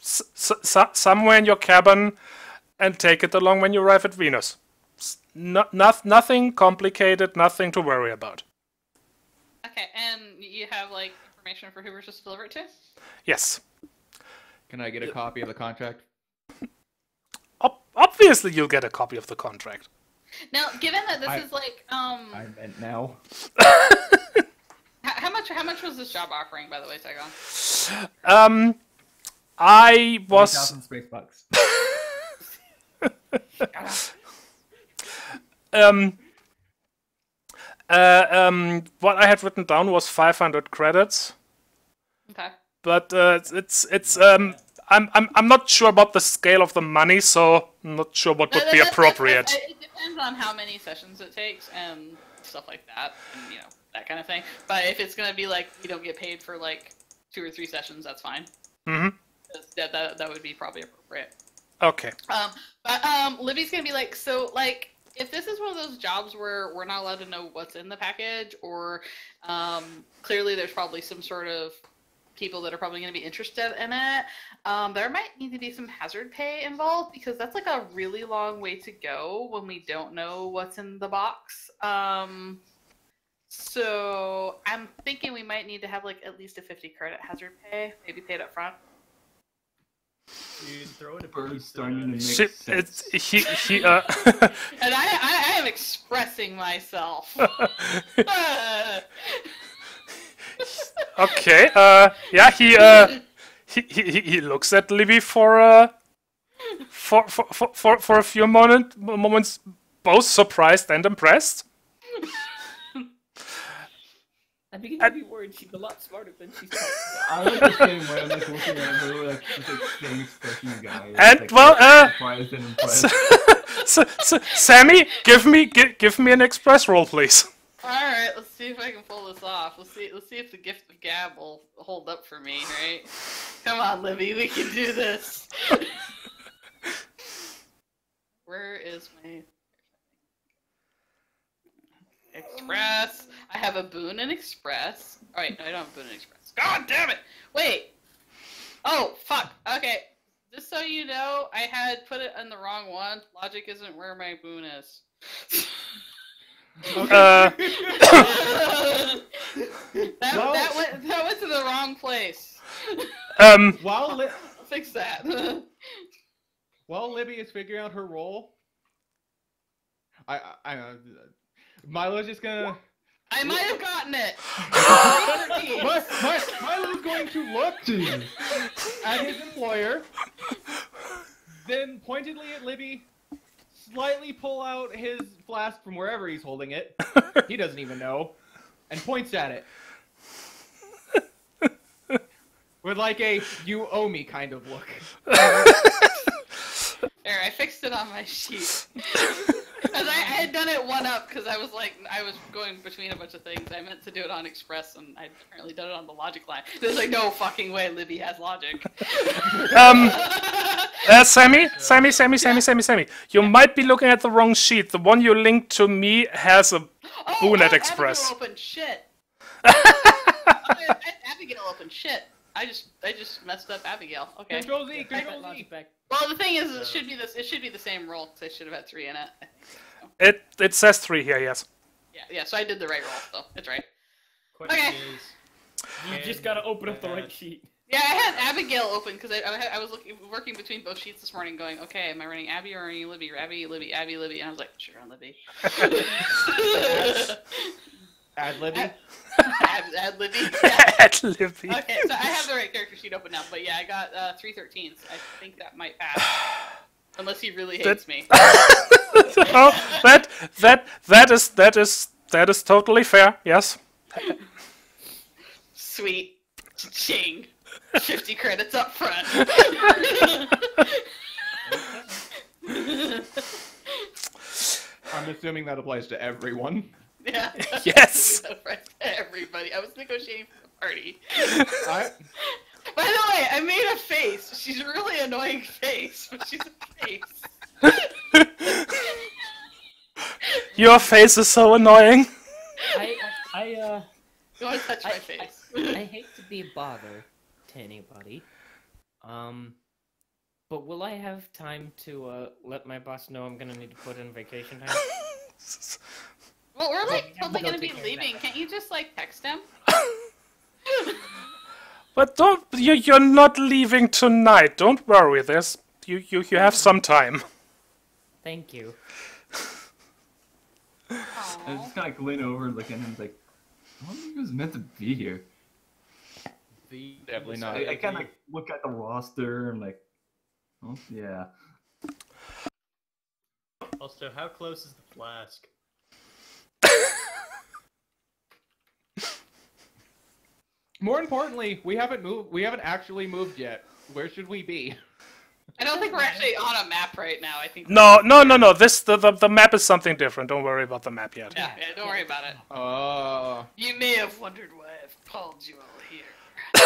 s- s- s- somewhere in your cabin and take it along when you arrive at Venus. S- No, noth- nothing complicated, nothing to worry about. Okay, and you have like information for who we're supposed to deliver it to? Yes. Can I get a copy of the contract? Ob- obviously, you'll get a copy of the contract. Now, given that this I- is like, um, I meant now. how much? How much was this job offering, by the way, Tygon? Um, I was. 1,000 space bucks. Um, uh, um, what I had written down was 500 credits, Okay. but uh, it's it's, it's um, I'm, I'm I'm not sure about the scale of the money, so I'm not sure what would be appropriate. It depends on how many sessions it takes and stuff like that, and you know that kind of thing. But if it's gonna be like you don't get paid for like two or three sessions, that's fine. hmm That that, that would be probably appropriate. Okay. Um, but um, Libby's gonna be like, so like, if this is one of those jobs where we're not allowed to know what's in the package, or um, clearly there's probably some sort of people that are probably gonna be interested in it, um, there might need to be some hazard pay involved because that's like a really long way to go when we don't know what's in the box. Um, so I'm thinking we might need to have like at least a 50 credit hazard pay, maybe paid up front. Dude, throw in a Bird's piece of starting to make She, sense. it's, he he uh, And I, I, I am expressing myself. okay. Uh, yeah. He uh, he, he he- he looks at Libby for uh, for for for for, for a few moment moments, both surprised and impressed. I'm beginning to be worried she's a lot smarter than she's talking. I like the same way. I'm like looking at her like just like same expression guy. And, like, well, uh, surprised and impressed. so, so, Sammy, give me give, give me an express roll, please. All right, let's see if I can pull this off. Let's see. Let's see if the gift of gab will hold up for me. Right? Come on, Libby, we can do this. Where is my express? I have a boon and express. All right, no, I don't have a boon and express. God damn it! Wait. Oh fuck. Okay. Just so you know, I had put it on the wrong one. Logic isn't where my boon is. Uh, that, Well- that went that went to the wrong place. um, While Li- Fix that. while Libby is figuring out her role, I I, I uh, Milo's just gonna. I might have gotten it. Mi- Milo's going to look Jeez. at his employer, then pointedly at Libby, slightly pull out his flask from wherever he's holding it. He doesn't even know, and points at it. With like a "you owe me" kind of look. There, I fixed it on my sheet. Because I, I had done it one up because I was like, I was going between a bunch of things. I meant to do it on Express, and I'd apparently done it on the logic line. There's like no fucking way Libby has logic. um, uh, Sammy, Sammy, Sammy, Sammy, Sammy, Sammy. You might be looking at the wrong sheet. The one you linked to me has a Oh, oh, Express. Abigail opened shit. Abigail opened shit. I just I just messed up Abigail. Okay. Control Z, I got Control Z. Well, the thing is, it should be this. It should be the same roll because I should have had three in it. So. It it says three here. Yes. Yeah, yeah. So I did the right roll, so it's right. Question Okay. is, You just gotta open up the right sheet. Yeah, I had Abigail open because I, I, I was looking working between both sheets this morning, going, okay, am I running Abby or running Libby? Abby, Libby, Abby, Libby, and I was like, sure, on Libby. Ad Libby. add, add Libby. Yeah. At Libby. Okay, so I have the right character sheet open now, but yeah, I got uh, three 13s. I think that might pass. Unless he really hates That- me. oh, that that that is that is that is totally fair. Yes. Sweet. Ching. 50 credits up front. I'm assuming that applies to everyone. Yeah. Yes. Everybody. I was negotiating for the party. I, By the way, I made a face. She's a really annoying face, but she's a face. Your face is so annoying. I, I, uh, You want to touch my I- face? I hate to be a bother to anybody. Um, but will I have time to uh, let my boss know I'm gonna need to put in vacation time? Well, we're like Yeah, totally gonna be take care of that. leaving. Can't you just like text him? But don't you? You're not leaving tonight. Don't worry. There's you. You. You have some time. Thank you. I Aw. just kind of like lean over and look at him and like, I don't think he was meant to be here. The Definitely not. I, I kind of like, look at the roster and like, oh yeah. Also, how close is the flask? More importantly, we haven't moved. We haven't actually moved yet. Where should we be? I don't think we're actually on a map right now. I think. No, no, no, no. This the, the the map is something different. Don't worry about the map yet. Yeah, yeah. Don't worry about it. Oh, You may have wondered why I've called you all here.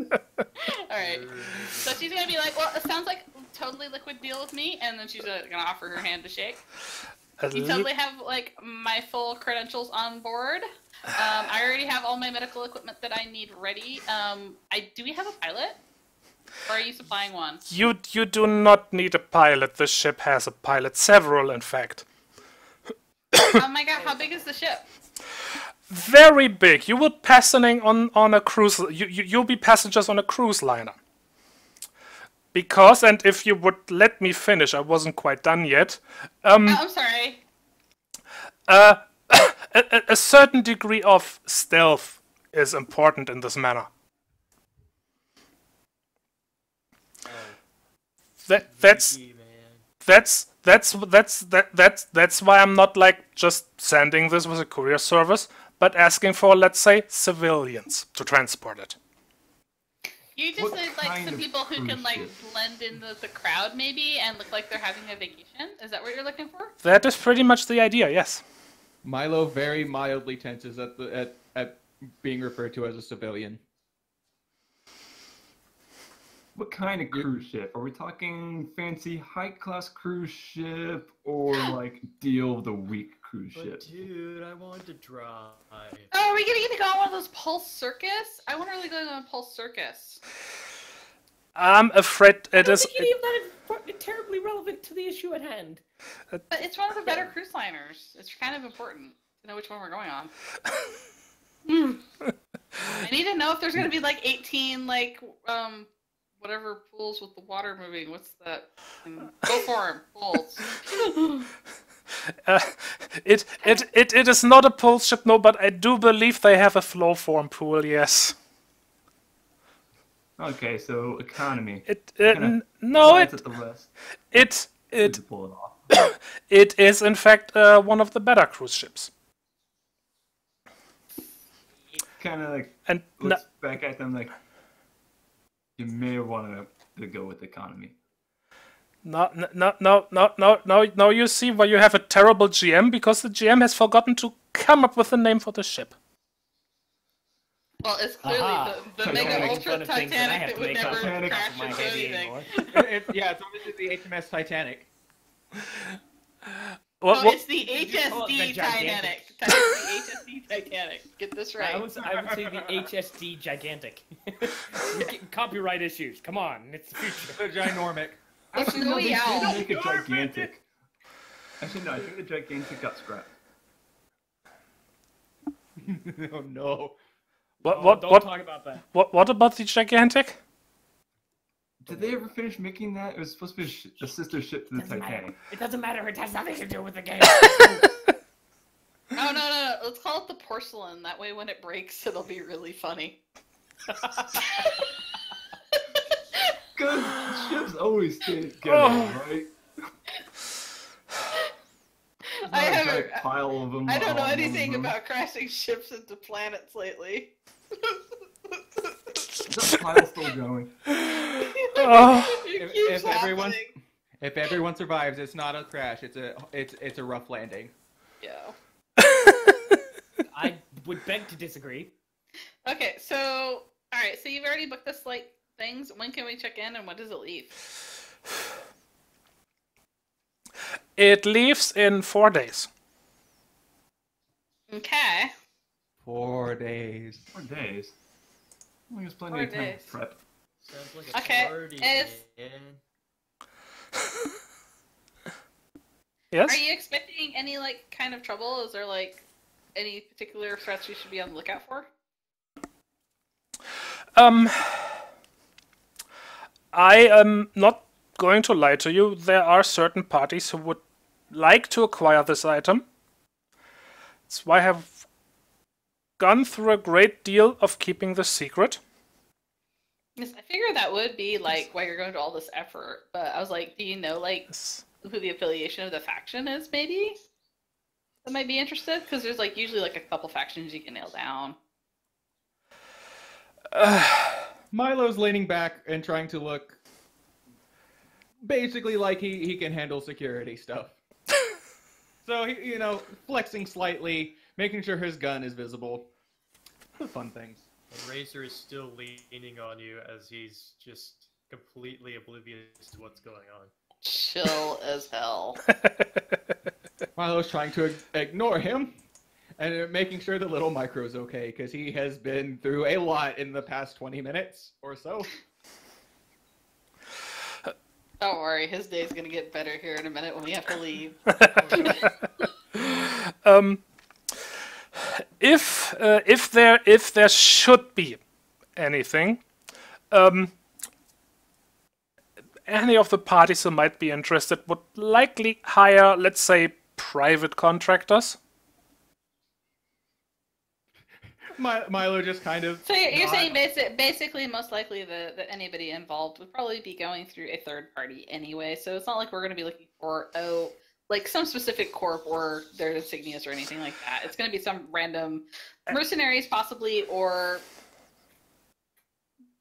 Alright. So she's gonna be like, well, it sounds like a totally liquid deal with me, and then she's uh, gonna offer her hand to shake. You totally have like my full credentials on board. Um, I already have all my medical equipment that I need ready. Um, I do we have a pilot? Or are you supplying one? You you do not need a pilot. This ship has a pilot, several in fact. oh my god, how big is the ship? Very big. You will passing on on a cruise. You, you you'll be passengers on a cruise liner. Because, and if you would let me finish, I wasn't quite done yet. Um, Oh, I'm sorry. uh, a, a- a certain degree of stealth is important in this manner. That that's that's that's that's that that's that's why I'm not like just sending this with a courier service, but asking for let's say civilians to transport it. You just need like some people who can like ship? blend into the crowd maybe and look like they're having a vacation. Is that what you're looking for? That is pretty much the idea. Yes. Milo very mildly tenses at the at at being referred to as a civilian. What kind of cruise ship? Are we talking fancy high class cruise ship or like deal of the week cruise But ship? dude, I want to drive. Oh, are we gonna get to go on one of those Pulse Circus? I want to really go on a Pulse Circus. I'm afraid I don't is. think any of that is pro- terribly relevant to the issue at hand. But it's one of the better cruise liners. It's kind of important to know which one we're going on. Hmm. I need to know if there's gonna be like 18 like um whatever pools with the water moving. What's that? thing? Go for 'em, pools. Uh, it, it it it is not a pulse ship, no, but I do believe they have a flow form pool. Yes. Okay, so economy. It, it n- no it at the rest. it it it it is in fact uh, one of the better cruise ships. Kind of like And looks back at them like you may want to go with economy. Now, now, now, now, now, now you see why you have a terrible GM because the GM has forgotten to come up with a name for the ship. Well, it's clearly Aha. the, the Mega Ultra Titanic that, would never Titanic crash into anything. it, yeah, it's obviously the HMS Titanic. What, no, what? it's the HSD Titanic. The HSD Titanic. Get this right. I would, I would say the HSD Gigantic. Copyright issues. Come on, it's the future. The ginormic. It's Actually, no, they really did out. make a gigantic. Actually, no, I think the gigantic got scrapped. oh no. what, Oh, what, don't what, talk about that. what, what about the gigantic? Did they ever finish making that? It was supposed to be a, sh- a sister ship to the Doesn't matter. It doesn't matter. It has nothing to do with the game. No, no, no, no. Let's call it the porcelain. That way, when it breaks, it'll be really funny. Good ships always stay together, Oh. right? There's I not a haven't- pile of them. I don't know all in one anything room. about crashing ships into planets lately. That pile still going? Oh. If- if everyone- If everyone survives, it's not a crash. It's a it's it's a rough landing. Yeah. I would beg to disagree. Okay, so all right, so you've already booked the flight things. When can we check in, and when does it leave? It leaves in four days. Okay. Four days. Four days. I think it's plenty Four of time days. to prep. Sounds like a Okay, party, is- Yes. Are you expecting any like kind of trouble? Is there like any particular threats we should be on the lookout for? Um, I am not going to lie to you. There are certain parties who would like to acquire this item. That's why I have gone through a great deal of keeping the secret. Yes, I figured that would be like why you're going to all this effort, but I was like, do you know like Yes. who the affiliation of the faction is? Maybe that might be interested because there's like usually like a couple factions you can nail down. Milo's leaning back and trying to look basically like he, he can handle security stuff. so he you know, flexing slightly, making sure his gun is visible. The fun things. And Razor is still leaning on you as he's just completely oblivious to what's going on. Chill as hell. Milo's trying to ig- ignore him and making sure the little micro's okay because he has been through a lot in the past 20 minutes or so. Don't worry, his day's gonna get better here in a minute when we have to leave. um, if uh, if there if there should be anything, um, any of the parties who might be interested would likely hire, let's say, private contractors. Mi- Milo just kind of. So you're, you're saying basic, basically, most likely that that anybody involved would probably be going through a third party anyway. So it's not like we're going to be looking for oh, like some specific corp or their insignias or anything like that. It's going to be some random mercenaries, possibly, or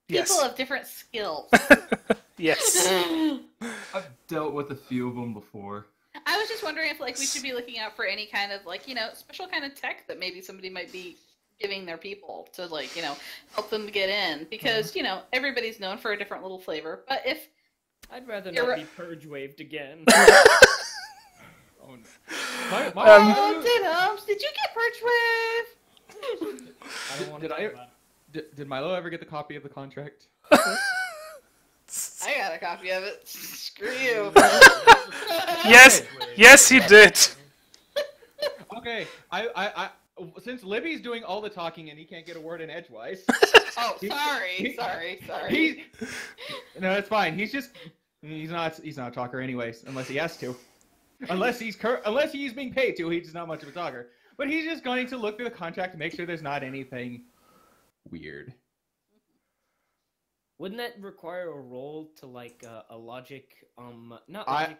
Yes. people of different skills. yes. I've dealt with a few of them before. I was just wondering if like we should be looking out for any kind of like you know special kind of tech that maybe somebody might be giving their people to like you know help them get in because you know everybody's known for a different little flavor. But if I'd rather not be purge waved again. Oh, no. My, my, Um, oh, did Ums, did you get purge waved? I don't want Did to I- talk about it. did, did Milo ever get the copy of the contract? I got a copy of it. Screw you. Yes. Yes, he did. Okay, I, I, I, since Libby's doing all the talking and he can't get a word in edgewise, Oh, He- sorry, he- sorry, sorry. he, no, it's fine. He's just, he's not, he's not a talker anyways, unless he has to, unless he's cur- unless he's being paid to. He's not much of a talker. But he's just going to look through the contract to make sure there's not anything weird. Wouldn't that require a roll to like uh, a logic? Um, not I-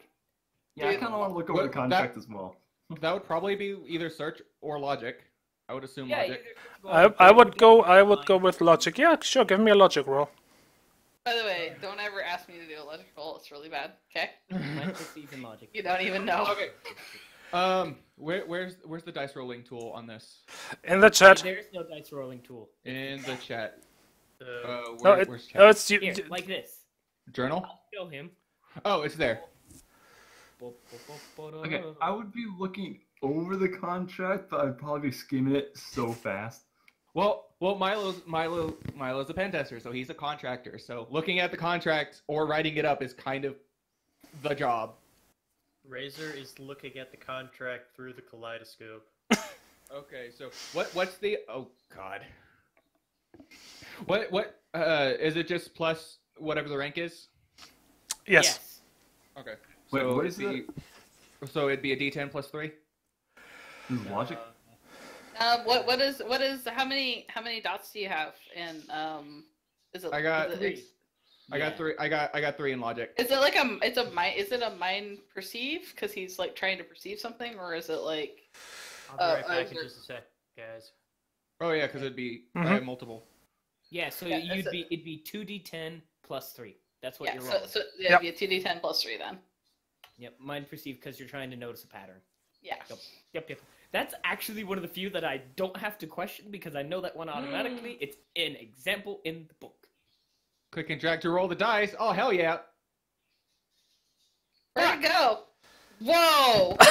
Yeah, I kind of want to look over what- the contract as well. That would probably be either search or logic. I would assume Yeah, logic. I, I would go. I would go with logic. Yeah, sure. Give me a logic roll. By the way, don't ever ask me to do a logic roll. It's really bad. Okay, Might logic. you don't even know. okay. Um, where, where's where's the dice rolling tool on this? In the chat. There is no dice rolling tool. In the chat. Uh, Uh, No, it, where's no, chat? it's you. Here, you- like this. Journal. I'll show him. Oh, it's there. Okay, I would be looking over the contract, but I'd probably be skimming it so fast. Well, well, Milo's Milo Milo's a pen tester, so he's a contractor. So looking at the contract or writing it up is kind of the job. Razor is looking at the contract through the kaleidoscope. Okay, so what what's the oh god. What what uh is it just plus whatever the rank is? yes. Okay. Wait, so what it'd So it'd be a D10 plus 3? This is logic. Um, what what is what is how many how many dots do you have? And um, is it? I got is it, three. I got 3 I got I got 3 in logic. Is it like a it's a mind is it a mind perceive because he's like trying to perceive something or is it like I'll be Uh, right back uh, in just a sec, guys. Oh yeah, cuz it'd be Mhm. uh, multiple. Yeah, so Yeah, you'd be it'd be two d10 plus three. That's what yeah you're so rolling. so yeah, Yep. it'd be a two d ten plus three then Yep, mind perceive because you're trying to notice a pattern. yeah Yep, yep. That's actually one of the few that I don't have to question because I know that one automatically. Hmm. it's an example in the book. Click and drag to roll the dice. Oh hell yeah. where'd it go? Whoa!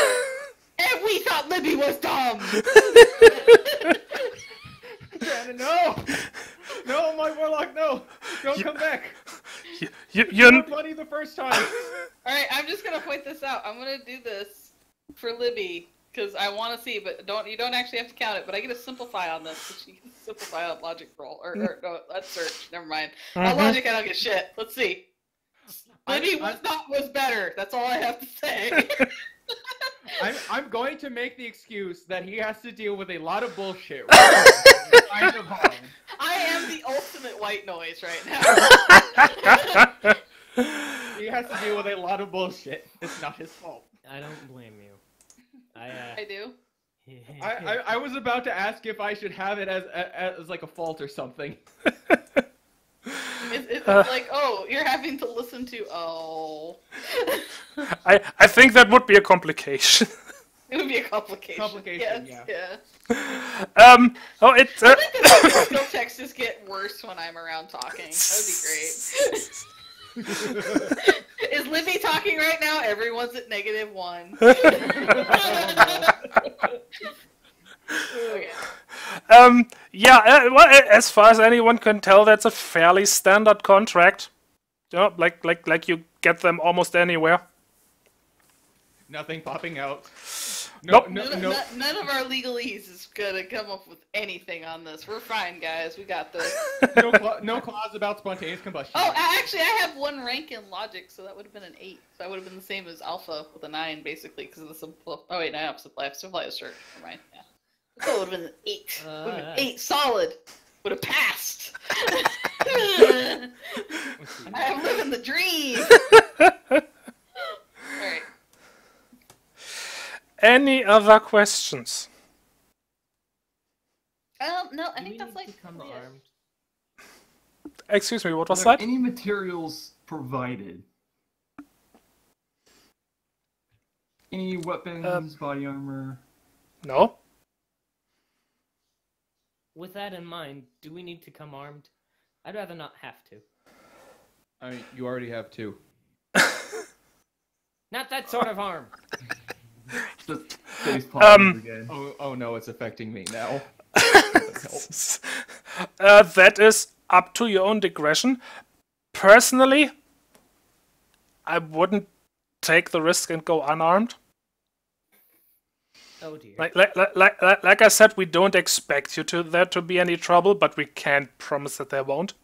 And we thought Libby was dumb. Brandon, no! No, my warlock, no! Don't come back! You, you, You you, were bloody the first time! All right, I'm just gonna point this out. I'm gonna do this for Libby because I want to see, but don't you don't actually have to count it. But I get to simplify on this. So she can simplify on logic roll or, or no, that's search. Never mind. On Mhm. logic, I don't get shit. Let's see. I'm- Libby was not was better. That's all I have to say. I'm, I'm going to make the excuse that he has to deal with a lot of bullshit. Right now. Kind of hard. I am the ultimate white noise right now. he has to deal with a lot of bullshit. It's not his fault. I don't blame you. I uh. I do. I, I, I was about to ask if I should have it as, as, as like a fault or something. It's, it's Uh. like, oh, you're having to listen to oh. I, I think that would be a complication. it would be a complication. Complication, Yes, yeah. yeah. um, oh, it. Uh, I think the skill checks just get worse when I'm around talking. That would be great. Is Libby talking right now? Everyone's at negative one. okay. um, yeah, uh, well, as far as anyone can tell, that's a fairly standard contract. You know, like, like, like you get them almost anywhere. Nothing popping out. No, Nope. no, None, no. none- none of our legalese is gonna come up with anything on this. We're fine, guys. We got this. no, cla- no clause about spontaneous combustion. Oh, a- actually, I have one rank in logic, so that would have been an eight. So I would have been the same as alpha with a nine, basically, because of the simple. Oh wait, no, I have supply. I have supply is short. Never mind. Yeah. So it would have been an eight. would have been Uh. eight solid. Would have passed. I am living the dream. All right. Any other questions? Um, no, I think that's like. come armed? Excuse me, what was that? any materials provided? Any weapons, body armor? No? With that in mind, do we need to come armed? I'd rather not have to. I mean, you already have two. Not that sort of arm. Just face Um, again. Oh, oh no, it's affecting me now. uh, that is up to your own digression. Personally, I wouldn't take the risk and go unarmed. Oh dear. Like, like, like, like, like- like I said, we don't expect you to there to be any trouble, but we can't promise that there won't.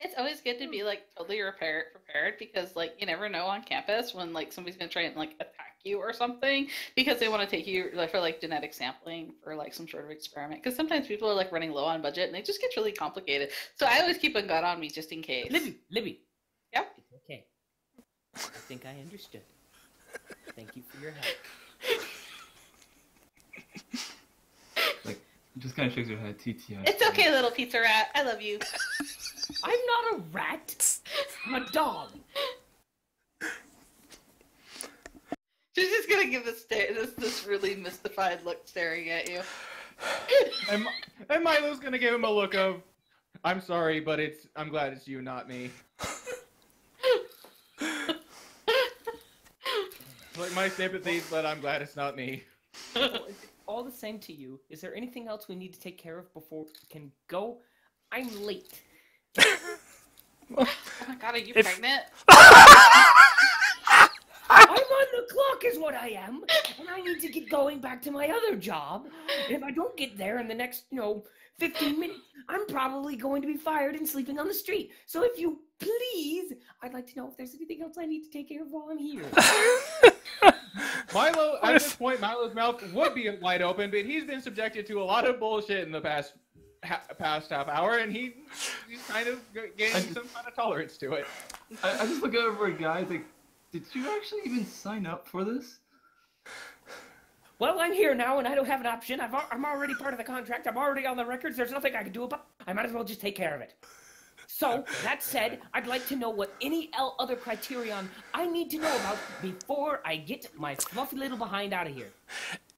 It's always good to hmm. be like totally repair- prepared because like you never know on campus when like somebody's gonna try and like attack you or something because they want to take you like for like genetic sampling or like some sort of experiment because sometimes people are like running low on budget and it just gets really complicated. So I always keep a gun on me just in case. Libby, Libby. Yeah? It's okay. I think I understood. Thank you for your help. Like, just kind of shakes your head. TTI. It's okay, little pizza rat. I love you. I'm not a rat. I'm a dog. She's just gonna give this stare, this this really mystified look staring at you. And, and Milo's gonna give him a look of, I'm sorry, but it's, I'm glad it's you, not me. Like my sympathies, but I'm glad it's not me. All the same to you. Is there anything else we need to take care of before we can go? I'm late. Oh my god, are you If- pregnant? I'm on the clock, is what I am, and I need to get going back to my other job. And if I don't get there in the next, you know, 15 minutes, I'm probably going to be fired and sleeping on the street. So if you please, I'd like to know if there's anything else I need to take care of while I'm here. Milo, at this point, Milo's mouth would be wide open, but he's been subjected to a lot of bullshit in the past ha- past half hour, and he he's kind of g- gaining some kind of tolerance to it. I, I just look over at guys like, did you actually even sign up for this? Well, I'm here now, and I don't have an option. I've, I'm already part of the contract. I'm already on the records. There's nothing I can do about. I might as well just take care of it. So that said, I'd like to know what any L other criterion I need to know about before I get my fluffy little behind out of here.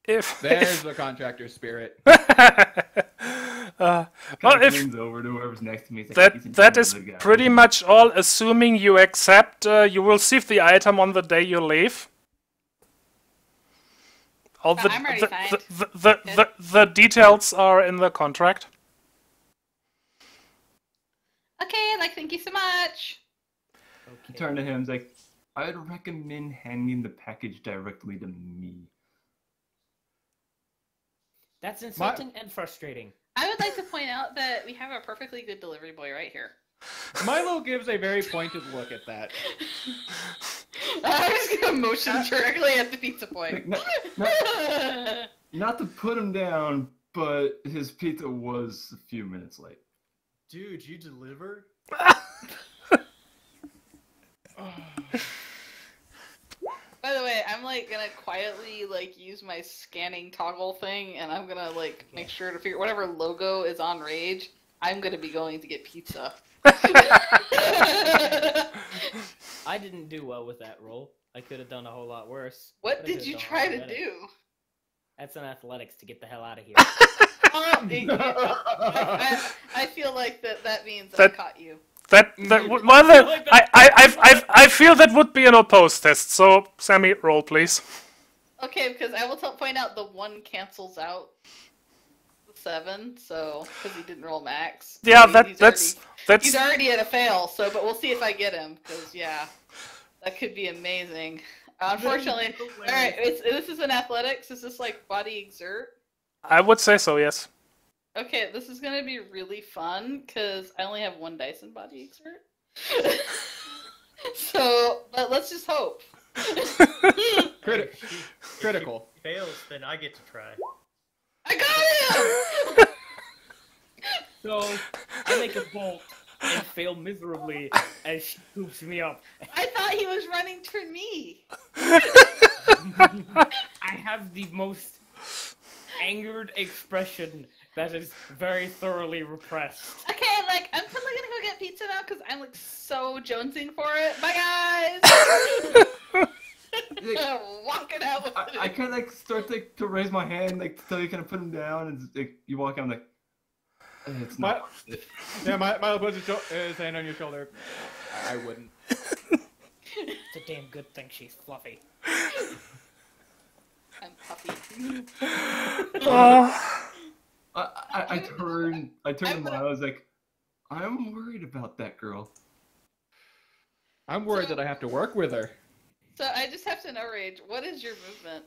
If, There's the contractor spirit. uh, well, if over to whoever's next to me. Like, that "He's in that charge is of the guy." pretty much all. Assuming you accept, uh, you will receive the item on the day you leave. All the, the, the, the, the, the, the details are in the contract. Okay, like thank you so much. I turn to him. He's like, I'd recommend handing the package directly to me. That's insulting and frustrating. I would like to point out that we have a perfectly good delivery boy right here. Milo gives a very pointed look at that. I was gonna motion uh, directly at the pizza boy. Not, not, not to put him down, but his pizza was a few minutes late. Dude, you deliver? By the way, I'm like gonna quietly like use my scanning toggle thing, and I'm gonna like make sure to figure whatever logo is on Rage. I'm gonna be going to get pizza. I didn't do well with that roll. I could have done a whole lot worse. what did you try to do? That's an athletics to get the hell out of here. I, I, I feel like that that means that, That- I caught you. That, that would- well, that, I, I, I, I, I feel that would be an opposed test. So, Sammy, roll, please. Okay, because I will tell, point out the one cancels out the seven, so because he didn't roll max. Yeah, He- that he's that's already, that's he's already at a fail. So, but we'll see if I get him because yeah, that could be amazing. Unfortunately, all right. It's, this is an athletics. Is this like body exert? I would say so. Yes. Okay, this is gonna be really fun because I only have one Dyson body exert. so, but let's just hope. Criti- If she- if she critical. fails, then I get to try. I got him. so I make a bolt and fail miserably as she scoops me up. I thought he was running to me. I have the most angered expression that is very thoroughly repressed. Okay, like I'm totally gonna go get pizza now because I'm like so jonesing for it. Bye guys. Walking out with I, I it. kind of like start to, to raise my hand, like to tell you kind of put him down, and like, you walk out, I'm like, "Eh, it's My- not. worth it." Yeah, Mi- Milo puts his, sho- his hand on your shoulder. I wouldn't. It's a damn good thing she's fluffy. I'm puffy. Oh, I, I, I turned I turn to I'm gonna- Milo. I was like, I'm worried about that girl. I'm worried So- that I have to work with her. So I just have to know, Rage. What is your movement?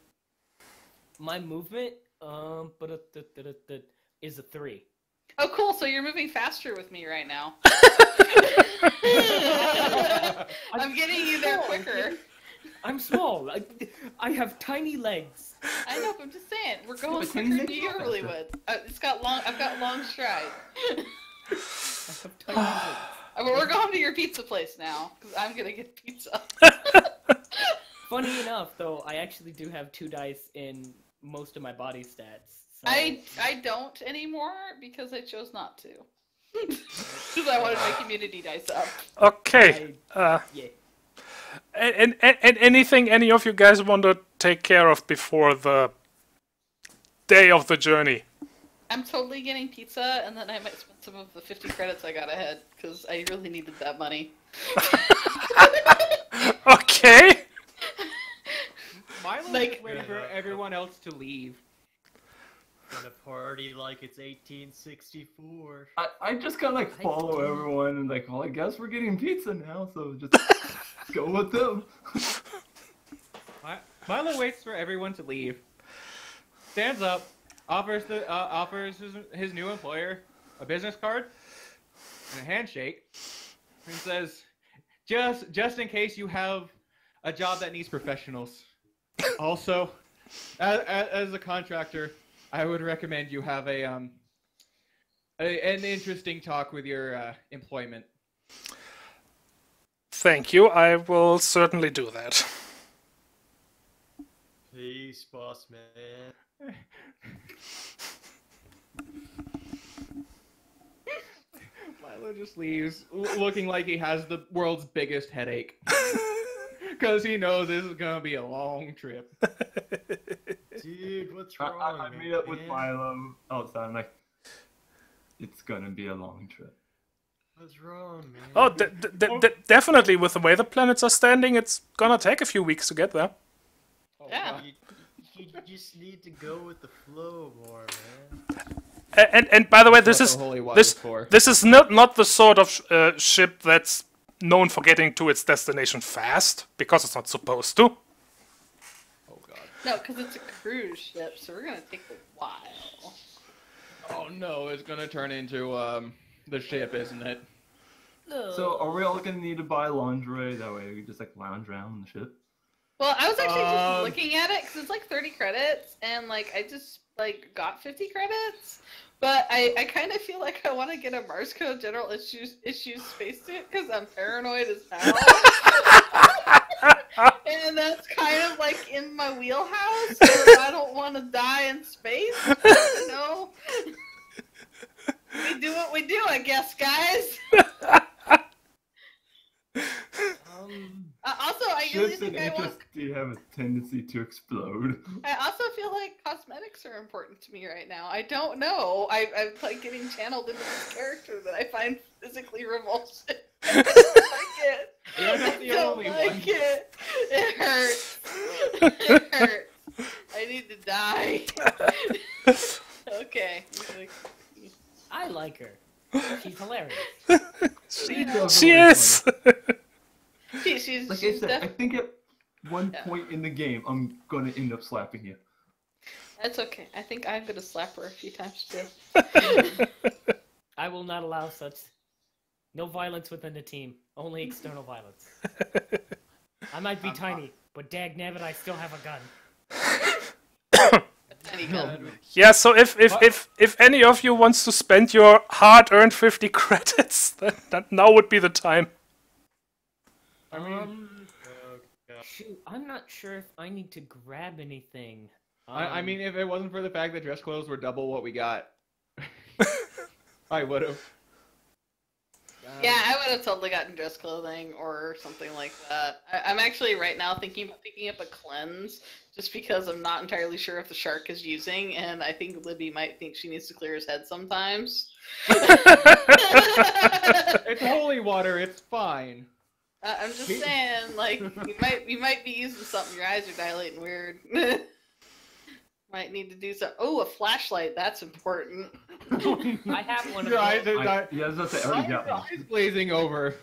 My movement, um, but is a three. Oh, cool. So you're moving faster with me right now. I'm getting you there quicker. I'm small. I, I have tiny legs. I know, but I'm just saying we're going But quicker then than they you go really faster. would. Uh, it's got long. I've got long stride. I have tiny legs. We're going to your pizza place now because I'm gonna get pizza. Funny enough, though, I actually do have two dice in most of my body stats. So I I don't anymore because I chose not to. Because I wanted my community dice up. okay. Uh, yeah. And, and, and anything any of you guys want to take care of before the day of the journey? I'm totally getting pizza, and then I might spend some of the 50 credits I got ahead because I really needed that money. Okay. Milo's Like- just waiting for everyone else to leave. Gonna party like it's 1864. I, I just kind of like follow everyone and like, well, I guess we're getting pizza now, so just go with them. Milo waits for everyone to leave. Stands up, offers the uh, offers his, his new employer a business card and a handshake, and says, "Just just in case you have a job that needs professionals. Also, as, as a contractor, I would recommend you have a um a, an interesting talk with your uh, employment." Thank you. I will certainly do that. Peace, boss man. Milo just leaves, looking like he has the world's biggest headache. Because he knows this is gonna be a long trip. Dude, what's wrong? I, I man? meet up with Milo outside. I'm like, it's gonna be a long trip. What's wrong, man? Oh, d- d- d- d- definitely. With the way the planets are standing, it's gonna take a few weeks to get there. Oh, Yeah. God. You, you just need to go with the flow more, man. A- And and by the way, this What is the holy water this is for. this is not not the sort of uh, ship that's known for getting to its destination fast because it's not supposed to. Oh god. No, because it's a cruise ship, so we're gonna take a while. Oh no, it's gonna turn into um the ship, isn't it? So are we all gonna need to buy lingerie? That way we can just like lounge around the ship. Well, I was actually Um, just looking at it because it's like 30 credits, and like I just like got 50 credits. But I, I kind of feel like I want to get a Mars Code General Issues Issues spacesuit because I'm paranoid as hell. and that's kind of like in my wheelhouse. where I don't want to die in space. You know, we do what we do, I guess, guys. Um, Uh, also, I really in think I want. HSD have a tendency to explode. I also feel like cosmetics are important to me right now. I don't know. I, I'm like getting channeled into this character that I find physically repulsive. I don't. You're not I the don't only like one. it. It hurts. It hurts. I need to die. okay. I like her. She's hilarious. She, She is. She, she's, Like I she's said, I think at one Yeah. point in the game, I'm gonna end up slapping you. That's okay. I think I'm gonna slap her a few times too. I will not allow such. No violence within the team. Only external violence. I might be tiny, but dag nabbit, I still have a gun. Tiny gun. Yeah, so if if, if if any of you wants to spend your hard-earned 50 credits, then, then now would be the time. I mean, Um, Oh, shoot, I'm not sure if I need to grab anything. I, I Um, mean, if it wasn't for the fact that dress clothes were double what we got, I would have. Um, Yeah, I would have totally gotten dress clothing or something like that. I, I'm actually right now thinking about picking up a cleanse just because I'm not entirely sure if the shark is using, and I think Libby might think she needs to clear his head sometimes. It's holy water. It's fine. I- I'm just saying, like you might you might be using something. Your eyes are dilating weird. might need to do some. Oh, a flashlight. That's important. I have one of Your eyes those. are I, di- yeah, I was about to say, I already got one. eyes glazing over.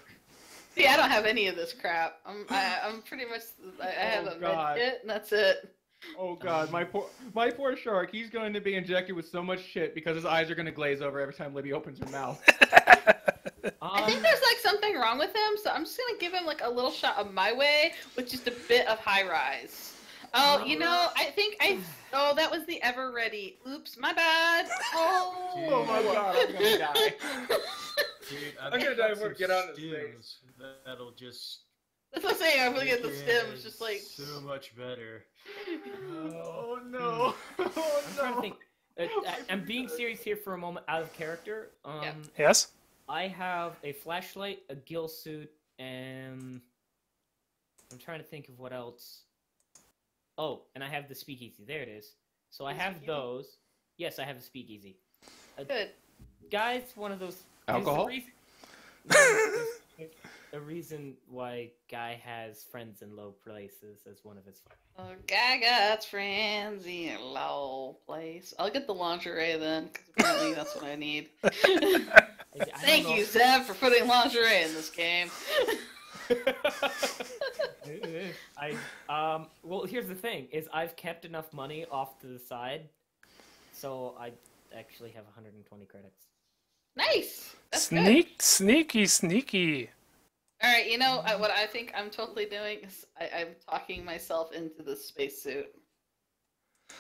See, I don't have any of this crap. I'm I, I'm pretty much. I, I have Oh, a med God. kit, and that's it. Oh god, my poor my poor shark. He's going to be injected with so much shit because his eyes are going to glaze over every time Libby opens her mouth. I Um, think there's like something wrong with him, so I'm just gonna give him like a little shot of my way with just a bit of high rise. Oh, you know, I think I. Oh, that was the ever ready. Oops, my bad. Oh, Oh my God, I'm gonna die. Dude, I'm I've gonna die before some I get on this stems that- That'll just. That's what I'm saying. I'm looking make at the stems, just like. So much better. Oh no. Oh no! I'm trying to think. Uh, I- I'm being serious here for a moment, out of character. Um, Yeah. Yes? I have a flashlight, a gill suit, and I'm trying to think of what else. Oh, and I have the speakeasy. There it is. So I have speakeasy? those. Yes, I have a speakeasy. Uh, Good. Guys, one of those. there's a Alcohol? reason- there's- there's a reason why Guy has friends in low places as one of his. Oh, Gaga's friends in low place. I'll get the lingerie then, because apparently that's what I need. I- I Thank you, if- Zeb, for putting lingerie in this game. I um well here's the thing is I've kept enough money off to the side so I actually have 120 credits. Nice. That's good. Sneak, sneaky, sneaky. All right, you know uh, what I think I'm totally doing is I, I'm talking myself into the spacesuit.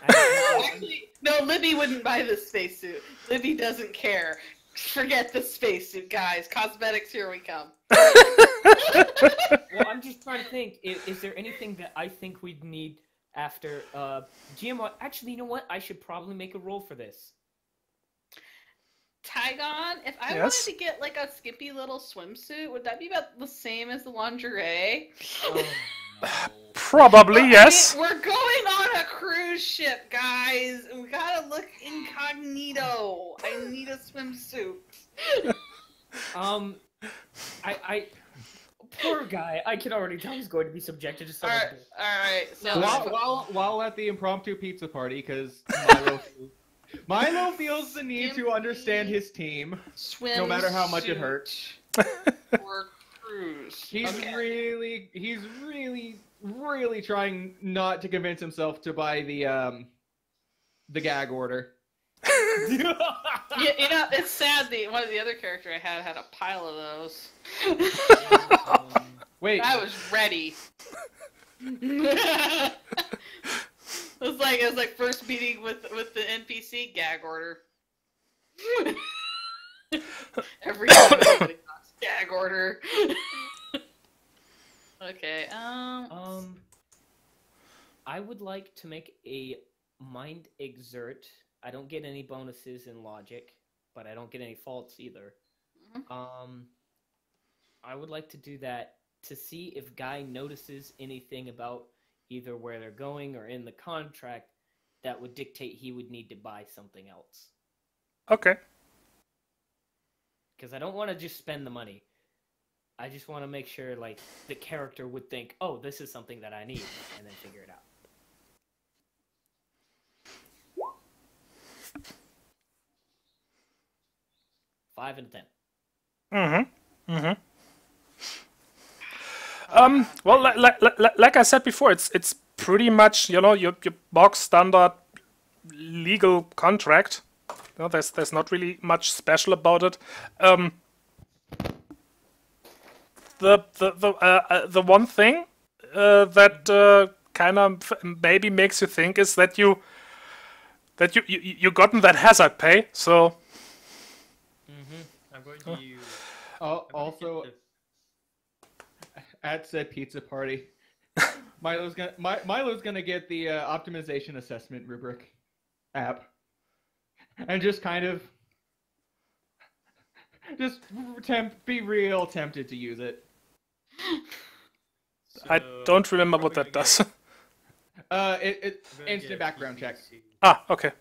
No, actually, no, Libby wouldn't buy this spacesuit. Libby doesn't care. Forget the spacesuit, guys. Cosmetics, here we come. well I'm just trying to think is, is there anything that I think we'd need after uh GMO actually you know what I should probably make a roll for this. Tygon, if I Yes? wanted to get like a skimpy little swimsuit, would that be about the same as the lingerie? Oh, no. Probably, Well, I yes. mean, we're going on a cruise ship, guys. We gotta look incognito. I need a swimsuit. Um I I Poor guy. I can already tell he's going to be subjected to some. All right. All right So while, while while at the impromptu pizza party, because Milo, Milo feels the need to understand his team. swim no matter how much it hurts. Or cruise. He's Okay. really, he's really, really trying not to convince himself to buy the um, the gag order. You know, it's sad. The one of the other character I had had a pile of those. Um, Wait, I was ready. it was like it was like first meeting with with the NPC gag order. Every time talks gag order. okay. Um. Um, I would like to make a mind exert. I don't get any bonuses in logic, but I don't get any faults either. Mhm. Um, I would like to do that to see if Guy notices anything about either where they're going or in the contract that would dictate he would need to buy something else. Okay. Because I don't want to just spend the money. I just want to make sure, like, the character would think, "Oh, this is something that I need," and then figure it out. Five and ten. Mm-hmm. Mm-hmm. Um, well, li- li- li- like I said before, it's it's pretty much you know your your box standard legal contract. You know, there's there's not really much special about it. Um, the the the uh, uh, the one thing uh, that uh, kind of maybe makes you think is that you that you you you gotten that hazard pay. So I'm going to use. al- I'm gonna also at said pizza party, Milo's gonna Mi- Milo's gonna get the uh, optimization assessment rubric app, and just kind of just tempt, be real tempted to use it. the- I don't remember what that get- does. Uh, it, it instant background check. Ah, okay.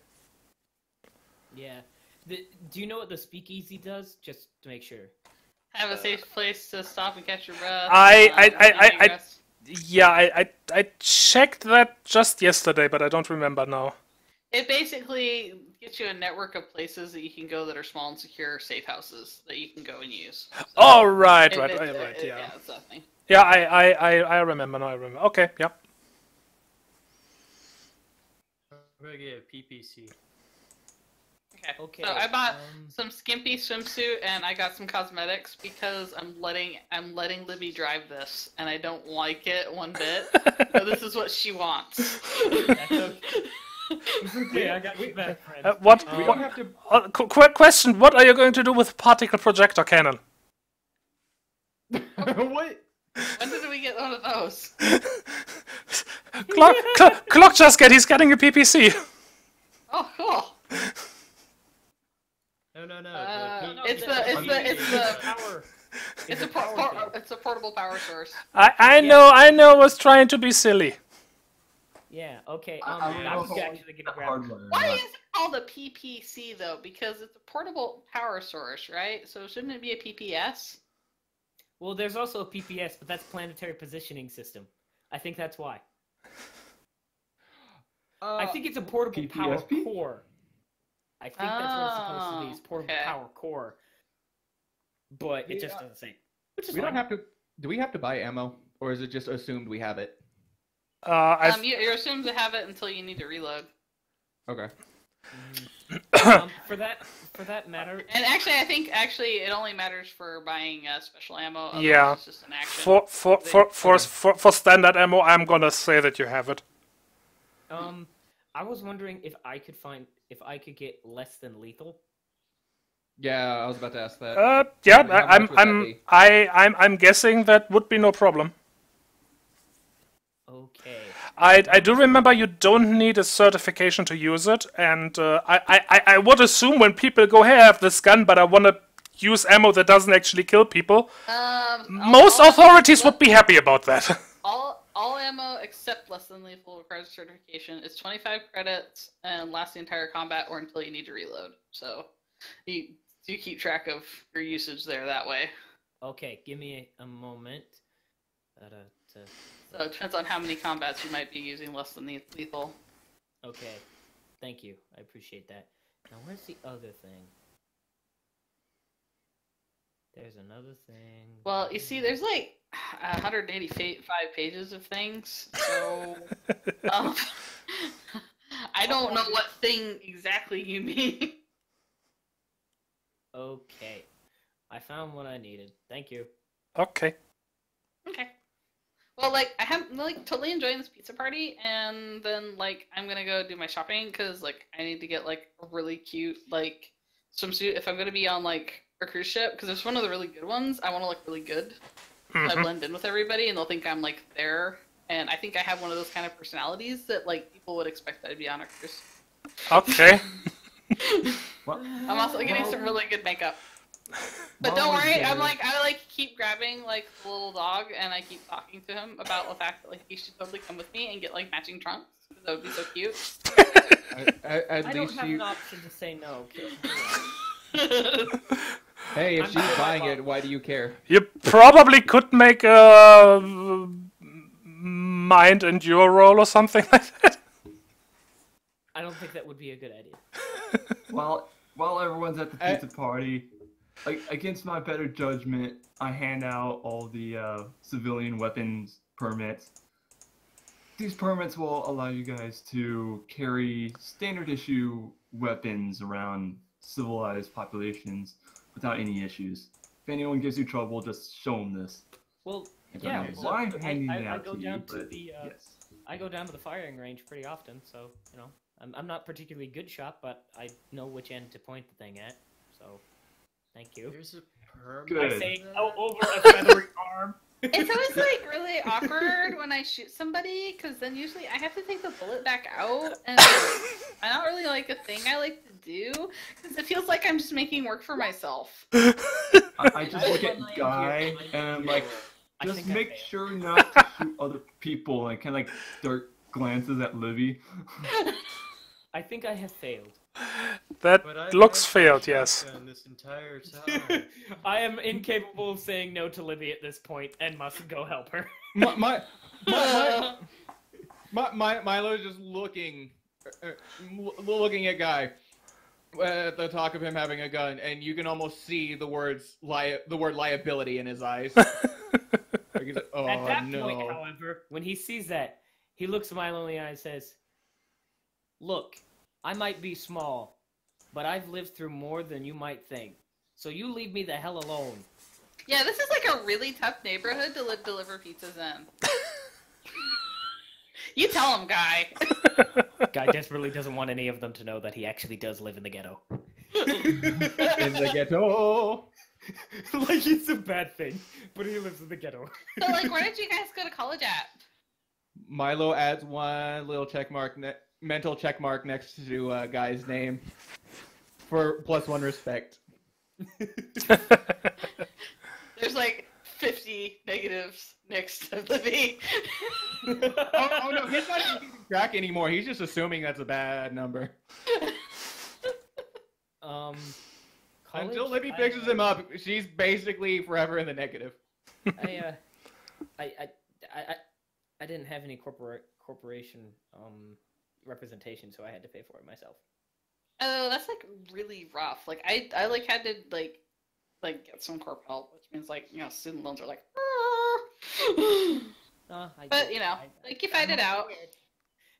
Yeah. The, do you know what the speakeasy does? Just to make sure. Have a safe place to stop and catch your breath. I- uh, I- I- I- I- Yeah, I, I I checked that just yesterday, but I don't remember now. It basically gets you a network of places that you can go that are small and secure safe houses that you can go and use. So Oh, right, it- right, it- right, right, yeah. Yeah. Yeah, I, I, I, I remember now. I remember. Okay, yeah. I'm gonna get a PPC. Okay. Okay. So I bought um, some skimpy swimsuit and I got some cosmetics because I'm letting I'm letting Libby drive this and I don't like it one bit. so this is what she wants. That's okay. Okay, I got you back, friend. Uh, what? We what have to. uh, qu- qu- question: What are you going to do with particle projector cannon? what? when did we get one of those? Clock, cl- clock just get. He's getting a PPC. Oh, cool. No, no, no. Uh, the it's the- the it's the it's the power. it's a a power por- it's a portable power source. I, I know, I know. Was trying to be silly. Yeah. Okay. I- Um, I I, was I'll actually gonna grab. hardware. Why is it called a PPC though? Because it's a portable power source, right? So shouldn't it be a PPS? Well, there's also a PPS, but that's planetary positioning system. I think that's why. Uh, I think it's a portable power core. I think that's what it's supposed to be. It's Oh, portable okay. power core. But it just doesn't say. Which is we don't have to. Do we have to buy ammo, or is it just assumed we have it? Uh, I. Um, you, you're assumed to have it until you need to reload. Okay. um, for that for that matter, And actually, I think actually it only matters for buying uh, special ammo. Yeah. it's just an action. for for for for, for for standard ammo, I'm gonna say that you have it. um, I was wondering if I could find if I could get less than lethal. Yeah, I was about to ask that. Uh, yeah, I, much I'm I'm? I I'm I'm guessing that would be no problem. Okay. I, I do remember you don't need a certification to use it, and uh, I, I, I would assume when people go, hey, I have this gun, but I want to use ammo that doesn't actually kill people, Um, most all, authorities would be happy about that. all all ammo except less than lethal requires certification is 25 credits and lasts the entire combat or until you need to reload. So you do keep track of your usage there that way. Okay, give me a, a moment. Uh, to... So it depends on how many combats you might be using less than the lethal. Okay, thank you. I appreciate that. Now, where's the other thing? There's another thing. Well, you see, there's like 185 pages of things, so um, I don't know what thing exactly you mean. Okay, I found what I needed. Thank you. Okay. Okay. Well, like I am like totally enjoying this pizza party, and then like I'm gonna go do my shopping because like I need to get like a really cute like swimsuit if I'm gonna be on like a cruise ship because it's one of the really good ones. I want to look really good. So I Mhm. blend in with everybody, and they'll think I'm like there. And I think I have one of those kind of personalities that like people would expect I'd be on a cruise. Okay. Well, I'm also getting some really good makeup. But don't worry, I'm like I like keep grabbing like the little dog, and I keep talking to him about the fact that like he should totally come with me and get like matching trunks. 'cause That would be so cute. At, at, at I don't have you. an option to say no. kid. Hey, if she's buying it, why do you care? You probably could make a mind endure roll or something like that. I don't think that would be a good idea. while while everyone's at the Uh, pizza party, like against my better judgment, I hand out all the uh, civilian weapons permits. These permits will allow you guys to carry standard issue weapons around civilized populations without any issues. If anyone gives you trouble, just show them this. Well, I yeah. know well, why I'm handing I, it I out go to down you, to but the. Uh, yes. I go down to the firing range pretty often, so you know, I'm I'm not particularly good shot, but I know which end to point the thing at. So, thank you. There's a permit. Good. I say oh, over a feathery arm. It's always like really awkward when I shoot somebody because then usually I have to take the bullet back out, and I don't really like a thing I like to do because it feels like I'm just making work for myself. I, I just I look at Guy and I'm like. I just think I make sure not to shoot other people and kind of like dark glances at Libby. I think I have failed. That But looks failed, yes. This entire time. I am incapable of saying no to Libby at this point and must go help her. My my my, my, my Milo's just looking, uh, uh, looking at Guy. uh, At the talk of him having a gun, and you can almost see the words li- the word liability in his eyes. Like he's like, oh At that no! point, however, when he sees that, he looks Milo in the eye and says, Look, I might be small, but I've lived through more than you might think. So you leave me the hell alone. Yeah, this is like a really tough neighborhood to live, deliver pizzas in. you tell him, guy. Guy desperately doesn't want any of them to know that he actually does live in the ghetto. in the ghetto. like it's a bad thing, but he lives in the ghetto. So, like, where did you guys go to college at? Milo adds one little check mark, ne- mental check mark next to uh, Guy's name for plus one respect. There's like 50 negatives next to Libby. oh, oh no, he's not even keeping track anymore. He's just assuming that's a bad number. Um, Until college, Libby I, fixes him up, she's basically forever in the negative. I, uh, I, I, I, I, I didn't have any corporate corporation um representation, so I had to pay for it myself. Oh, that's like really rough. Like, I, I like had to like, like get some corp help, which means like, you know, student loans are like. Uh, I But you know, I- like you fight it out.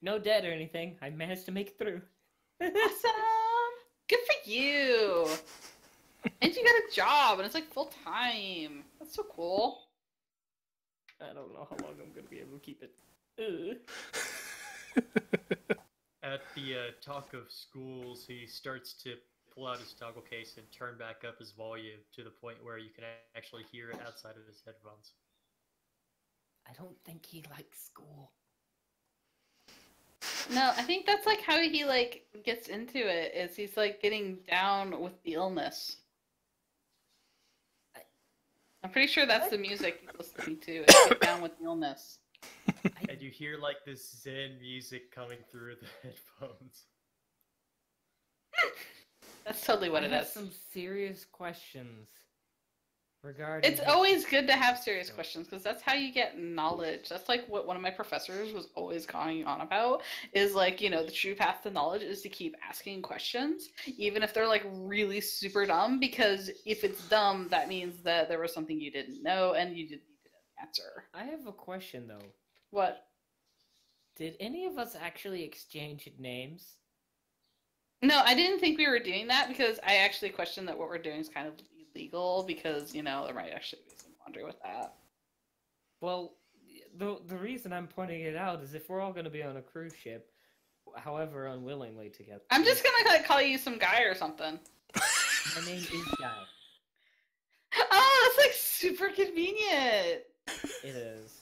no debt or anything. I managed to make it through. Awesome. Good for you. And you got a job, and it's like full time. That's so cool. I don't know how long I'm gonna be able to keep it. Ugh. At the uh, talk of schools, he starts to pull out his toggle case and turn back up his volume to the point where you can actually hear it outside of his headphones. I don't think he likes school. No, I think that's like how he like gets into it. Is he's like getting down with the illness. I- I'm pretty sure that's the music he's listening to. Is get down with the illness. And you hear like this Zen music coming through the headphones. That's totally what I it have is. some serious questions. regarding. It's always good to have serious questions because that's how you get knowledge. That's like what one of my professors was always going on about is like, you know, the true path to knowledge is to keep asking questions, even if they're like really super dumb, because if it's dumb, that means that there was something you didn't know and you didn't need an answer. I have a question though. What? Did any of us actually exchange names? No, I didn't think we were doing that because I actually questioned that what we're doing is kind of illegal because, you know, there might actually be some laundry with that. Well, the the reason I'm pointing it out is if we're all going to be on a cruise ship, however unwillingly together. I'm just gonna like, call you some guy or something. My name is Guy. Oh, that's like super convenient. It is.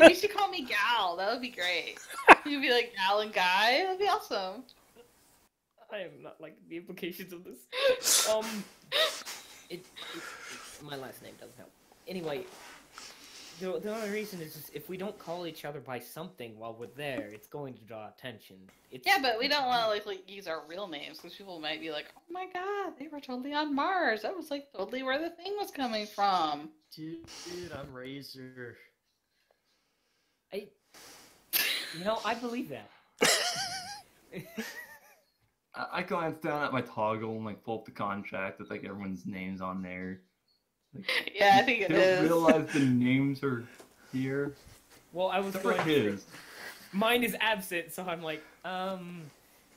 You should call me Gal. That would be great. You'd be like Gal and Guy. That'd be awesome. I am not like the implications of this. Um, it, it, it my last name doesn't help. Anyway, the the only reason is just if we don't call each other by something while we're there, it's going to draw attention. It's, Yeah, but we don't want to like, like use our real names because people might be like, "Oh my God, they were totally on Mars. That was like totally where the thing was coming from." Dude, I'm Razor. I, you know, I believe that. I, I glanced down at my toggle and like pull up the contract with like everyone's names on there. Like, Yeah, I think it I don't realize the names are here. Well, I was Except for going his. Mine is absent, so I'm like, um,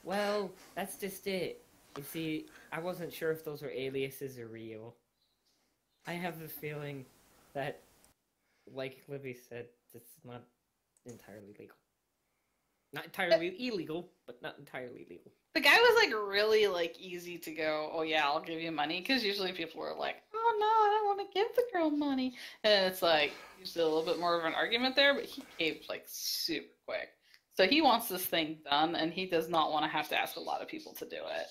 well, that's just it. You see, I wasn't sure if those were aliases or real. I have the feeling that, like Libby said, it's not entirely legal. Not entirely illegal, but not entirely legal. The guy was like really like easy to go. Oh yeah, I'll give you money because usually people are like, "Oh no, I don't want to give the girl money," and it's like usually a little bit more of an argument there. But he gave like super quick, so he wants this thing done, and he does not want to have to ask a lot of people to do it.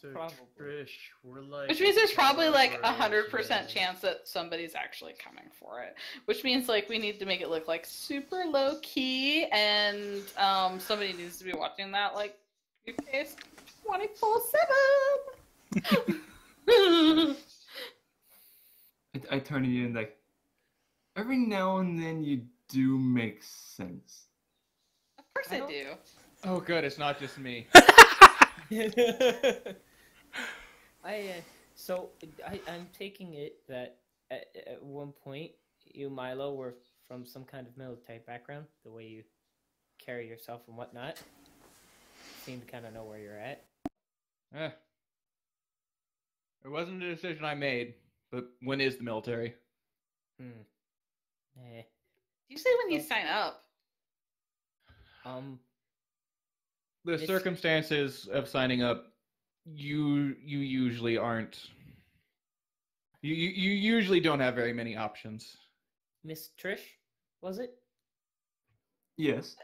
So Probably. Trish, we're like. Which means there's probably like a hundred percent chance that somebody's actually coming for it. Which means like we need to make it look like super low key, and um, somebody needs to be watching that like briefcase twenty four seven. I, I turn to you and like, every now and then you do make sense. Of course I I do. Oh, good. It's not just me. I uh, so I I'm taking it that at, at one point you Milo were from some kind of military background. The way you carry yourself and whatnot seem to kind of know where you're at. Eh. It wasn't a decision I made, but when is the military? Hmm. Eh. You say when you sign up. Um. The circumstances of signing up, you you usually aren't. You, you you usually don't have very many options. Miss Trish, was it? Yes.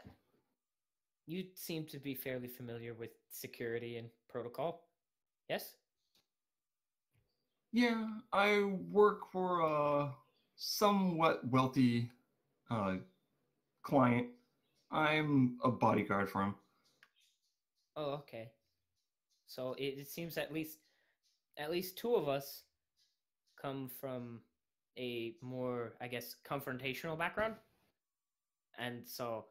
You seem to be fairly familiar with security and protocol. Yes. Yeah, I work for a somewhat wealthy uh, client. I'm a bodyguard for him. Oh, okay. So it, it seems at least at least two of us come from a more, I guess, confrontational background. And so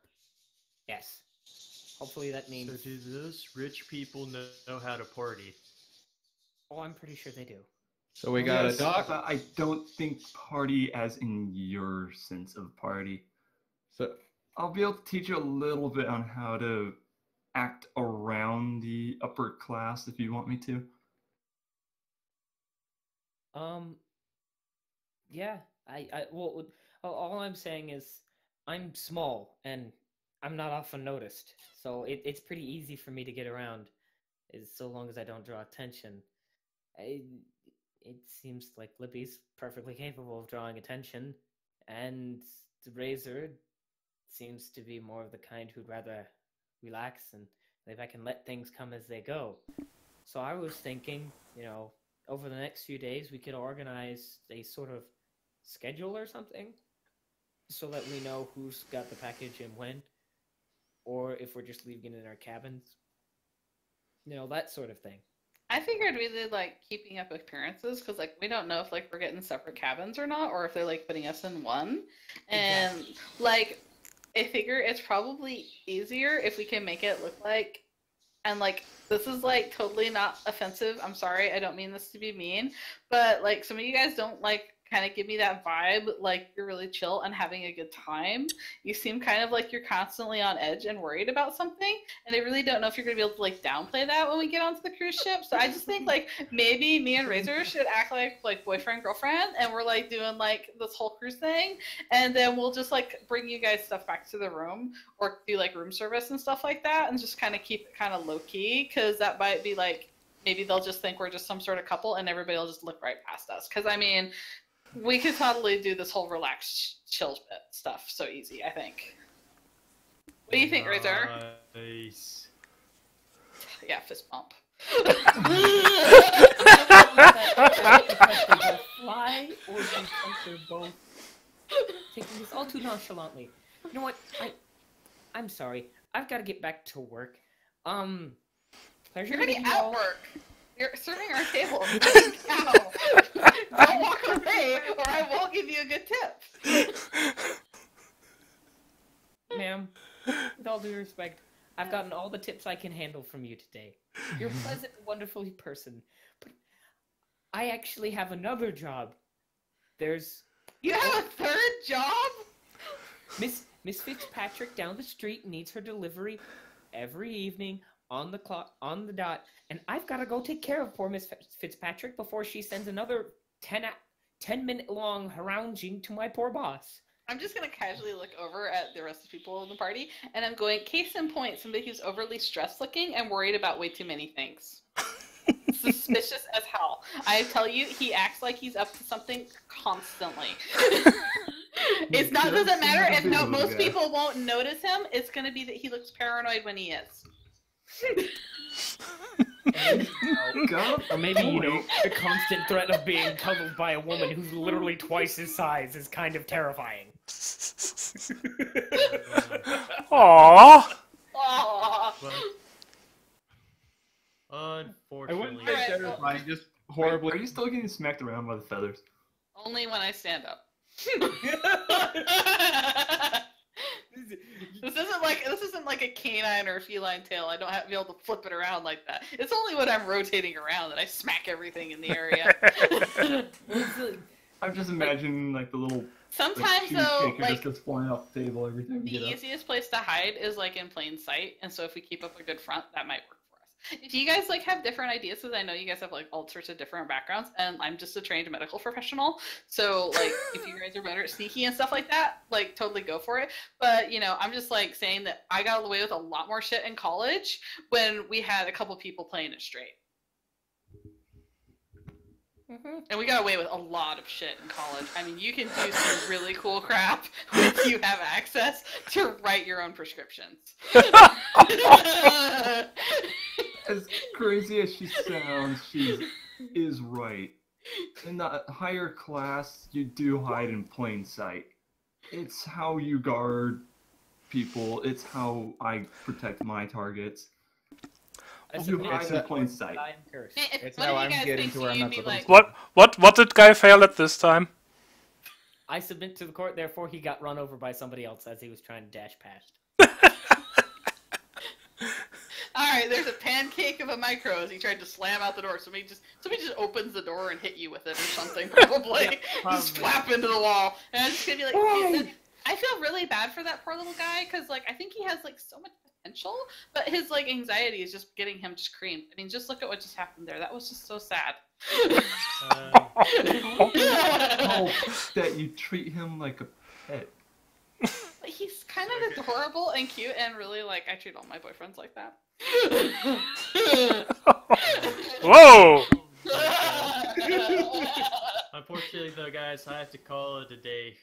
yes. Hopefully that means. So means do those rich people know, know how to party? Oh, I'm pretty sure they do. So we got Yes, a doc. I don't think party as in your sense of party. So I'll be able to teach you a little bit on how to act around the upper class if you want me to. Um yeah, I I well all- I'm saying is I'm small and I'm not often noticed. So it, it's pretty easy for me to get around is so long as I don't draw attention. I, it seems like Libby's perfectly capable of drawing attention and the Razor seems to be more of the kind who'd rather relax and if I can let things come as they go. So I was thinking, you know, over the next few days we could organize a sort of schedule or something so that we know who's got the package and when or if we're just leaving it in our cabins you know that sort of thing I figured we did like keeping up appearances because like we don't know if like we're getting separate cabins or not, or if they're like putting us in one. And like, I figure it's probably easier if we can make it look like, and like this is like totally not offensive. I'm sorry, I don't mean this to be mean, but like some of you guys don't like kind of give me that vibe like you're really chill and having a good time. You seem kind of like you're constantly on edge and worried about something, and I really don't know if you're gonna be able to like downplay that when we get onto the cruise ship. So I just think like maybe me and Razor should act like like boyfriend girlfriend, and we're like doing like this whole cruise thing, and then we'll just like bring you guys stuff back to the room or do like room service and stuff like that, and just kind of keep it kind of low key because that might be like maybe they'll just think we're just some sort of couple and everybody will just look right past us. Because I mean, we could totally do this whole relaxed chill bit stuff so easy. I think. What do you think, Razor? Nice. Yeah, fist bump. Fly or do you think they're both taking this all too nonchalantly? You know what? I, I'm sorry. I've got to get back to work. Um, pleasure You're already at all. work. You're serving our table. Cow. Don't walk away, or I won't give you a good tip. Ma'am, with all due respect, I've gotten all the tips I can handle from you today. You're a pleasant, wonderful person, but I actually have another job. There's You have a third job? Miss Miss Fitzpatrick down the street needs her delivery every evening on the clock on the dot, and I've got to go take care of poor Miss Fitz- Fitzpatrick before she sends another 10, a- 10 minute long harounging to my poor boss. I'm just gonna casually look over at the rest of the people in the party, and I'm going. Case in point, somebody who's overly stressed looking and worried about way too many things. Suspicious as hell. I tell you, he acts like he's up to something constantly. it's not does doesn't matter if no, most guy. people won't notice him. It's gonna be that he looks paranoid when he is. God, Or maybe, you know, the constant threat of being cuddled by a woman who's literally twice his size is kind of terrifying. Aww. Aw. But I unfortunately, wouldn't say Alright, well- just horribly. horribly. Are you still getting smacked around by the feathers? Only when I stand up. This isn't like this isn't like a canine or a feline tail. I don't have to be able to flip it around like that. It's only when I'm rotating around that I smack everything in the area. I'm just imagining like the little like, Sometimes cheese though, like just flying off the table every time the up. easiest place to hide is like in plain sight, and so if we keep up a good front, that might work for us. If you guys like have different ideas, because I know you guys have like all sorts of different backgrounds, and I'm just a trained medical professional, so like if you guys are better at sneaky and stuff like that, like totally go for it. But you know, I'm just like saying that I got away with a lot more shit in college when we had a couple people playing it straight. Mm-hmm. And we got away with a lot of shit in college. I mean, you can do some really cool crap if you have access to write your own prescriptions. As crazy as she sounds, she is right. In the higher class, you do hide in plain sight. It's how you guard people. It's how I protect my targets. I You submit hide in plain sight. I am cursed. It's one how I'm getting to where I'm you'd not be supposed like, to. What what what did guy fail at this time? I submit to the court, therefore he got run over by somebody else as he was trying to dash past. All right, there's a pancake of a micro as he tried to slam out the door. Somebody just somebody just opens the door and hit you with it or something, probably. just probably. flap into the wall, and I'm just gonna be like, Why? I feel really bad for that poor little guy because like I think he has like so much potential, but his like anxiety is just getting him just creamed. I mean, just look at what just happened there. That was just so sad. uh, Oh, that you treat him like a pet. But he's kind of adorable and cute and really like I treat all my boyfriends like that. Whoa! unfortunately, though, guys, I have to call it a day.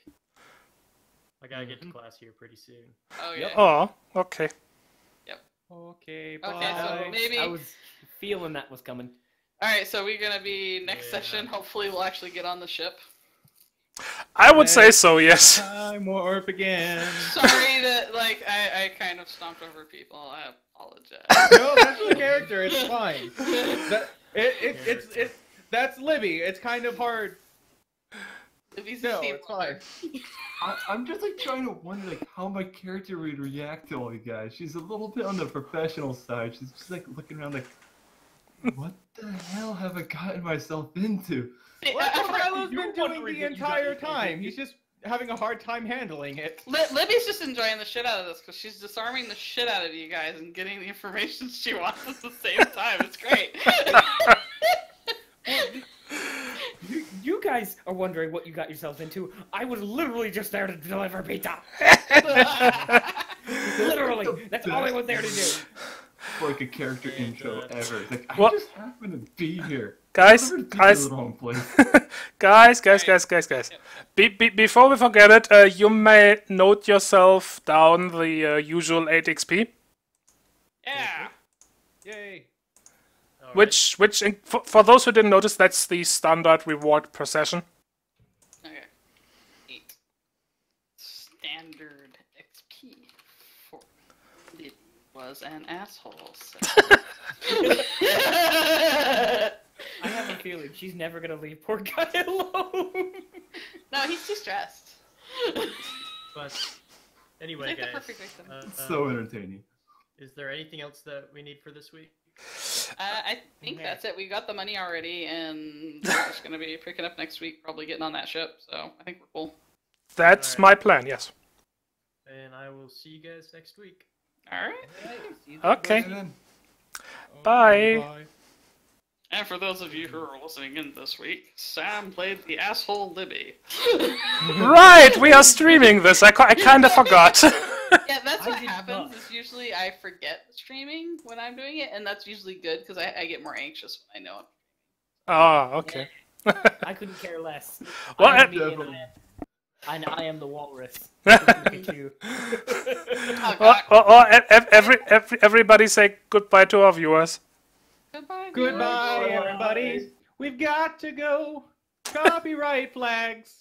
I gotta get to class here pretty soon. oh yeah. Oh, okay. Okay, bye. Okay, so maybe. I was feeling that was coming. All right, so we're gonna be next Yeah. session. Hopefully, we'll actually get on the ship. I would say so, yes. Time warp again. Sorry that like I, I kind of stomped over people. I apologize. no, that's the character. It's fine. That, It, it, it's it's that's Libby. It's kind of hard. If No, it's fine. I, I'm just like trying to wonder like how my character would react to all you guys. She's a little bit on the professional side. She's just like looking around like, what the hell have I gotten myself into? See, What I- I- Milo's been doing the what you got entire time. He's just having a hard time handling it. Li- Libby's just enjoying the shit out of this because she's disarming the shit out of you guys and getting the information she wants at the same time. It's great. You, you guys are wondering what you got yourselves into. I was literally just there to deliver pizza. Literally, that's all I was there to do. For like a character intro ever. Like I What- just happen to be here. Guys, Delivered guys, to the wrong place. guys, guys, guys, guys, guys. Be, be, before we forget it, uh, you may note yourself down the uh, usual 8 XP, yeah. Yay! All right. which, which in, for, for those who didn't notice, that's the standard reward per session. Okay. Eight. Standard XP for Libby was an asshole. So. I have a feeling she's never gonna leave poor guy alone. no, he's too stressed. But anyway, guys, uh, so entertaining. is there anything else that we need for this week? Uh, I think Okay. that's it. We got the money already, and we're just gonna be picking up next week, probably getting on that ship. So I think we're cool. That's Alright. my plan, yes. And I will see you guys next week. All right. Okay. And then, Bye. And for those of you who are listening in this week, Sam played the asshole Libby. Right, we are streaming this. I, I kind of forgot. Yeah, that's I what happens. not. Is usually I forget streaming when I'm doing it, and that's usually good because I, I get more anxious when I know it. oh, ah, okay. I couldn't care less. Well, I am, the and I am the walrus. Look at you. Oh, Or, God. or, or e- e- every, every, everybody say goodbye to our viewers. Goodbye. Goodbye, viewers. everybody. We've got to go. Copyright flags.